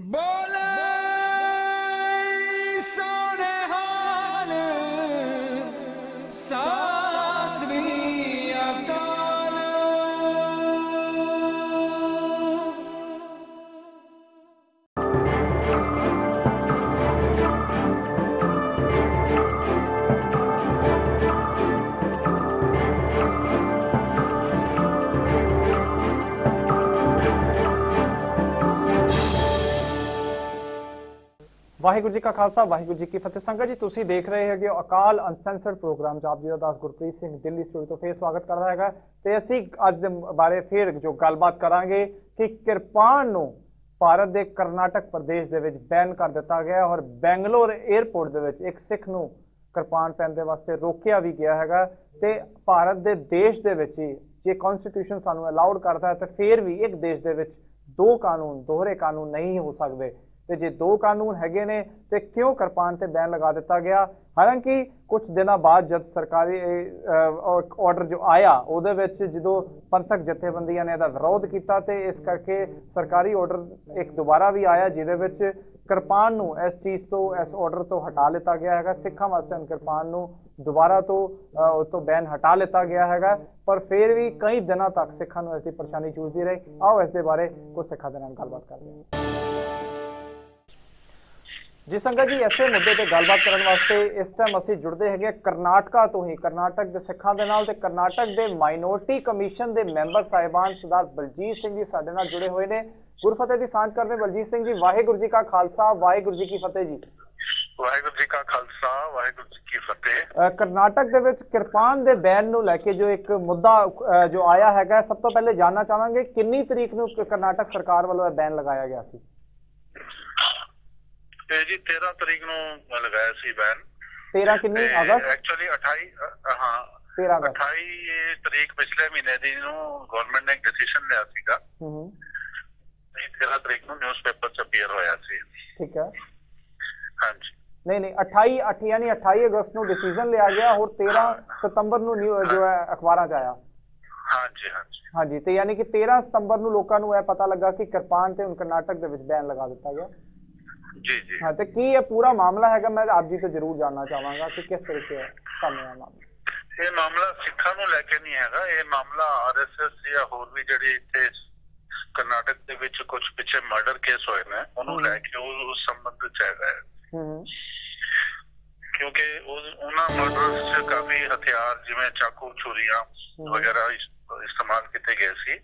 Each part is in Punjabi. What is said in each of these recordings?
ਬੋਲੇ ਵਾਹਿਗੁਰੂ ਜੀ ਕਾ ਖਾਲਸਾ, ਵਾਹਿਗੁਰੂ ਜੀ ਕੀ ਫਤਿਹ। ਸੰਗਤ ਜੀ, ਤੁਸੀਂ ਦੇਖ ਰਹੇ ਹੈਗੇ ਹੋ ਅਕਾਲ ਅਨਸੈਂਸਰਡ ਪ੍ਰੋਗਰਾਮ। ਚ ਆਪ ਜੀ ਦਾ ਦਾਸ ਗੁਰਪ੍ਰੀਤ ਸਿੰਘ, ਦਿੱਲੀ ਸਟੂਡੀਓ ਤੋਂ ਫੇਰ ਸਵਾਗਤ ਕਰਦਾ ਹੈਗਾ। ਤੇ ਅਸੀਂ ਅੱਜ ਦੇ ਬਾਰੇ ਫੇਰ ਜੋ ਗੱਲਬਾਤ ਕਰਾਂਗੇ ਕਿ ਕਿਰਪਾਨ ਨੂੰ ਭਾਰਤ ਦੇ ਕਰਨਾਟਕ ਪ੍ਰਦੇਸ਼ ਦੇ ਵਿੱਚ ਬੈਨ ਕਰ ਦਿੱਤਾ ਗਿਆ ਔਰ ਬੈਂਗਲੌਰ 에ਅਰਪੋਰਟ ਦੇ ਵਿੱਚ ਇੱਕ ਸਿੱਖ ਨੂੰ ਕਿਰਪਾਨ ਪਹਿਨਣ ਦੇ ਵਾਸਤੇ ਰੋਕਿਆ ਵੀ ਗਿਆ ਹੈਗਾ। ਤੇ ਭਾਰਤ ਦੇ ਦੇਸ਼ ਦੇ ਵਿੱਚ ਹੀ ਜੇ ਕਨਸਟੀਟਿਊਸ਼ਨ ਸਾਨੂੰ ਅਲਾਉਡ ਕਰਦਾ ਹੈ, ਤਾਂ ਫੇਰ ਵੀ ਇੱਕ ਦੇਸ਼ ਦੇ ਵਿੱਚ ਦੋ ਕਾਨੂੰਨ, ਦੋਹਰੇ ਕਾਨੂੰਨ ਨਹੀਂ ਹੋ ਸਕਦੇ। ਤੇ ਜੇ ਦੋ ਕਾਨੂੰਨ ਹੈਗੇ ਨੇ, ਤੇ ਕਿਉਂ ਕਿਰਪਾਨ ਤੇ ਬੈਨ ਲਗਾ ਦਿੱਤਾ ਗਿਆ? ਹਾਲਾਂਕਿ ਕੁਝ ਦਿਨਾਂ ਬਾਅਦ ਜਦ ਸਰਕਾਰੀ ਆਰਡਰ ਜੋ ਆਇਆ, ਉਹਦੇ ਵਿੱਚ ਜਦੋਂ ਪੰਥਕ ਜਥੇਬੰਦੀਆਂ ਨੇ ਇਹਦਾ ਵਿਰੋਧ ਕੀਤਾ ਤੇ ਇਸ ਕਰਕੇ ਸਰਕਾਰੀ ਆਰਡਰ ਇੱਕ ਦੁਬਾਰਾ ਵੀ ਆਇਆ, ਜਿਹਦੇ ਵਿੱਚ ਕਿਰਪਾਨ ਨੂੰ ਇਸ ਚੀਜ਼ ਤੋਂ, ਇਸ ਆਰਡਰ ਤੋਂ ਹਟਾ ਲਿੱਤਾ ਗਿਆ ਹੈਗਾ। ਸਿੱਖਾਂ ਵਾਸਤੇ ਕਿਰਪਾਨ ਨੂੰ ਦੁਬਾਰਾ ਤੋਂ ਉਸ ਤੋਂ ਬੈਨ ਹਟਾ ਲਿੱਤਾ ਗਿਆ ਹੈਗਾ। ਪਰ ਫਿਰ ਵੀ ਕਈ ਦਿਨਾਂ ਤੱਕ ਸਿੱਖਾਂ ਨੂੰ ਇਸ ਦੀ ਪਰੇਸ਼ਾਨੀ ਚੂਸਦੀ ਰਹੀ। ਆਓ ਇਸ ਦੇ ਬਾਰੇ ਕੁਝ ਸਿੱਖਾਂ ਦੇ ਨਾਲ ਗੱਲਬਾਤ ਕਰਦੇ ਹਾਂ। ਜੀ ਸੰਗਤ ਜੀ ਇਸੇ ਮੁੱਦੇ ਤੇ ਗੱਲਬਾਤ ਕਰਨ ਵਾਸਤੇ ਇਸ ਟਾਈਮ ਅਸੀਂ ਜੁੜਦੇ ਹੈਗੇ ਕਰਨਾਟਕਾ ਤੋਂ ਹੀ। ਕਰਨਾਟਕ ਦੇ ਸਿੱਖਾਂ ਦੇ ਨਾਲ ਤੇ ਕਰਨਾਟਕ ਦੇ ਮਾਈਨੋਰਟੀ ਕਮਿਸ਼ਨ ਦੇ ਮੈਂਬਰ ਸਾਹਿਬਾਨ ਸਰਦਾਰ ਬਲਜੀਤ ਸਿੰਘ ਜੀ ਸਾਡੇ ਨਾਲ ਜੁੜੇ ਹੋਏ ਨੇ। ਗੁਰਫਤਿਹ ਦੀ ਸਾਂਝ ਕਰਦੇ ਬਲਜੀਤ ਸਿੰਘ ਜੀ ਵਾਹਿਗੁਰੂ ਜੀ ਕਾ ਖਾਲਸਾ ਵਾਹਿਗੁਰੂ ਜੀ ਕੀ ਫਤਿਹ ਜੀ। ਵਾਹਿਗੁਰੂ ਜੀ ਕਾ ਖਾਲਸਾ ਵਾਹਿਗੁਰੂ ਜੀ ਕੀ ਫਤਿਹ। ਕਰਨਾਟਕ ਦੇ ਵਿੱਚ ਕਿਰਪਾਨ ਦੇ ਬੈਨ ਨੂੰ ਲੈ ਕੇ ਜੋ ਇੱਕ ਮੁੱਦਾ ਜੋ ਆਇਆ ਹੈਗਾ ਸਭ ਤੋਂ ਪਹਿਲੇ ਜਾਨਣਾ ਚਾਹਾਂਗੇ ਕਿੰਨੀ ਤਰੀਕ ਨੂੰ ਕਰਨਾਟਕ ਸਰਕਾਰ ਵੱਲੋਂ ਇਹ ਬੈਨ ਲਗਾਇਆ ਗਿਆ ਸੀ। ਇਹ ਜੀ 13 ਤਰੀਕ ਨੂੰ ਲਗਾਇਆ ਸੀ ਬੈਨ 13 ਕਿੰਨੀ? ਅਗਸਤ? ਐਕਚੁਅਲੀ 28 ਅ, ਹਾਂ। 13 ਅਗਸਤ। 28 ਤਰੀਕ ਪਿਛਲੇ ਮਹੀਨੇ ਦੀ ਨੂੰ ਗਵਰਨਮੈਂਟ ਨੇ ਇੱਕ ਡਿਸੀਜਨ ਲਿਆ ਸੀਗਾ। ਹੂੰ ਹੂੰ। 13 ਤਰੀਕ ਨੂੰ ਨਿਊਜ਼ਪੇਪਰ 'ਚ ਅਪੀਅਰ ਹੋਇਆ ਸੀ। ਠੀਕ ਹੈ। ਹਾਂਜੀ। ਨਹੀਂ ਨਹੀਂ 28 28 ਯਾਨੀ 28 ਅਗਸਤ ਨੂੰ ਡਿਸੀਜਨ ਲਿਆ ਗਿਆ ਹੋਰ 13 ਸਤੰਬਰ ਨੂੰ ਨਿਊ- ਜੋ ਹੈ ਅਖਬਾਰਾਂ 'ਚ ਆਇਆ। ਹਾਂਜੀ ਹਾਂਜੀ। ਹਾਂਜੀ ਤੇ ਯਾਨੀ ਕਿ 13 ਸਤੰਬਰ ਨੂੰ ਲੋਕਾਂ ਨੂੰ ਇਹ ਪਤਾ ਲੱਗਾ ਕਿ ਕਿਰਪਾਨ ਤੇ ਹੁਣ ਕਰਨਾਟਕ ਦੇ ਵਿੱਚ ਬੈਨ ਲਗਾ ਦਿੱਤਾ ਗਿਆ। ਜੀ ਜੀ। ਹਾਂ ਤੇ ਕੀ ਇਹ ਪੂਰਾ ਮਾਮਲਾ ਹੈਗਾ? ਮੈਂ ਆਪ ਜੀ ਤੋਂ ਜ਼ਰੂਰ ਜਾਨਣਾ ਚਾਹਾਂਗਾ ਕਿ ਕਿਸ ਤਰੀਕੇ ਸਾਹਮਣੇ ਆ ਮਾਮਲਾ। ਇਹ ਮਾਮਲਾ ਸਿੱਖਾਂ ਨੂੰ ਲੈ ਕੇ ਨਹੀਂ ਹੈਗਾ। ਇਹ ਮਾਮਲਾ ਆਰਐਸਐਸ ਜਾਂ ਹੋਰ ਵੀ ਜਿਹੜੀ ਇੱਥੇ ਕਰਨਾਟਕ ਦੇ ਵਿੱਚ ਕੁਝ ਪਿੱਛੇ ਮਰਡਰ ਕੇਸ ਹੋਏ ਨੇ ਉਹਨੂੰ। ਲੈ ਕੇ ਉਹ ਉਸ ਸੰਬੰਧ ਚ ਹੈਗਾ ਹੈ। ਕਿਉਂਕਿ ਉਹ ਉਹਨਾਂ ਮਰਡਰਸ 'ਚ ਕਾਫੀ ਹਥਿਆਰ ਜਿਵੇਂ ਚਾਕੂ ਛੁਰੀਆਂ ਵਗੈਰਾ ਇਸ- ਇਸਤੇਮਾਲ ਕੀਤੇ ਗਏ ਸੀ।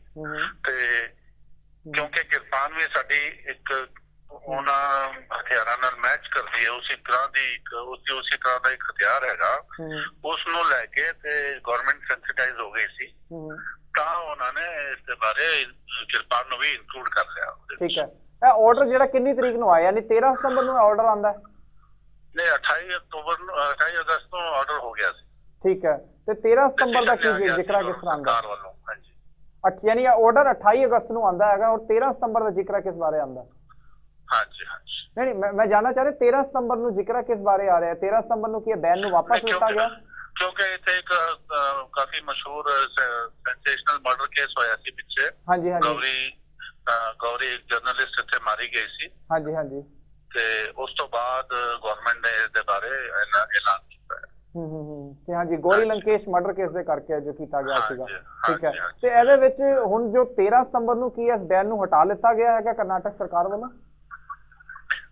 ਤੇ ਕਿਉਂਕਿ ਕਿਰਪਾਨ ਵੀ ਸਾਡੀ ਇੱਕ ਉਹਨਾਂ ਹਥਿਆਰਾਂ ਨਾਲ ਮੈਚ ਕਰਦੀ ਹੈ ਉਸੇ ਤਰ੍ਹਾਂ ਦੀ ਇੱਕ ਉਸੇ ਉਸੇ ਤਰ੍ਹਾਂ ਦਾ ਇੱਕ ਹਥਿਆਰ ਹੈਗਾ। ਉਸ ਨੂੰ ਲੈ ਕੇ ਤੇ ਗਵਰਨਮੈਂਟ ਸੈਂਸਿਟਾਈਜ਼ ਹੋ ਗਈ ਸੀ। ਤਾਂ ਉਹਨਾਂ ਨੇ ਇਸ ਦੇ ਬਾਰੇ ਕਿਰਪਾਨ ਨੂੰ ਵੀ ਇਨਕਲੂਡ ਕਰ ਲਿਆ। ਠੀਕ ਹੈ। ਇਹ ਆਰਡਰ ਜਿਹੜਾ ਕਿੰਨੀ ਤਰੀਕ ਨੂੰ ਆਇਆ? ਯਾਨੀ 13 ਸਤੰਬਰ ਨੂੰ ਆਰਡਰ ਆਂਦਾ ਨਹੀਂ 28 ਅਕਤੂਬਰ ਨੂੰ 28 ਅਗਸਤ ਨੂੰ ਆਰਡਰ ਹੋ ਗਿਆ ਸੀ। ਠੀਕ ਹੈ। ਤੇ 13 ਸਤੰਬਰ ਦਾ ਕੀ ਜ਼ਿਕਰ ਕਿਸ ਤਰ੍ਹਾਂ ਦਾ? ਸਰਕਾਰ ਵੱਲੋਂ ਹਾਂਜੀ। ਯਾਨੀ ਆਰਡਰ 28 ਅਗਸਤ ਨੂੰ ਆਂਦਾ ਹੈਗਾ ਔਰ 13 ਸਤੰਬਰ ਦਾ ਜ਼ਿਕਰ ਕਿਸ ਬਾਰੇ ਆਂਦਾ ਹਾਂਜੀ ਹਾਂਜੀ। ਨਹੀਂ ਨਹੀਂ ਮੈਂ- ਮੈਂ ਜਾਨਣਾ ਚਾਹ ਰਿਹਾ 13 ਸਤੰਬਰ ਨੂੰ ਜ਼ਿਕਰ ਕਿਸ ਬਾਰੇ ਆ ਰਿਹਾ ਹੈ? 13 ਸਤੰਬਰ ਨੂੰ ਕੀ ਇਹ ਬੈਨ ਨੂੰ ਵਾਪਸ ਨਹੀਂ, ਲਿੱਤਾ ਗਿਆ? ਕਿਉਂਕਿ ਇੱਥੇ ਇੱਕ ਕਾਫੀ ਮਸ਼ਹੂਰ ਸੈਂਸੇਸ਼ਨਲ ਮਰਡਰ ਕੇਸ ਹੋਇਆ ਸੀ ਪਿੱਛੇ। ਹਾਂਜੀ ਹਾਂਜੀ। ਗੌਰੀ ਗੌਰੀ ਇੱਕ ਜਰਨਲਿਸਟ ਇੱਥੇ ਮਾਰੀ ਗਈ ਸੀ। ਹਾਂਜੀ ਹਾਂਜੀ। ਤੇ ਉਸ ਤੋਂ ਬਾਅਦ ਗਵਰਨਮੈਂਟ ਨੇ ਇਸ ਦੇ ਬਾਰੇ ਐਲਾ- ਐਲਾਨ ਕੀਤਾ ਹੈ। ਹੂੰ ਹੂੰ ਹੂੰ। ਤੇ ਹਾਂਜੀ ਗੋਰੀ ਲੰਕੇਸ਼ ਮਰਡਰ ਕੇਸ ਦੇ ਕਰਕੇ ਜੋ ਕੀਤਾ ਗਿਆ ਹਾਂਜੀ, ਸੀਗਾ ਠੀਕ ਹੈ। ਹਾਂਜੀ। ਤੇ ਇਹਦੇ ਵਿੱਚ ਹੁਣ ਜੋ 13 ਸਤੰਬਰ ਨੂੰ ਕੀ ਇਸ ਬੈਨ ਨੂੰ ਹਟਾ ਲਿੱਤਾ ਗਿਆ ਹੈਗਾ ਕਰਨਾਟਕ ਸਰਕਾਰ ਵੱਲੋਂ?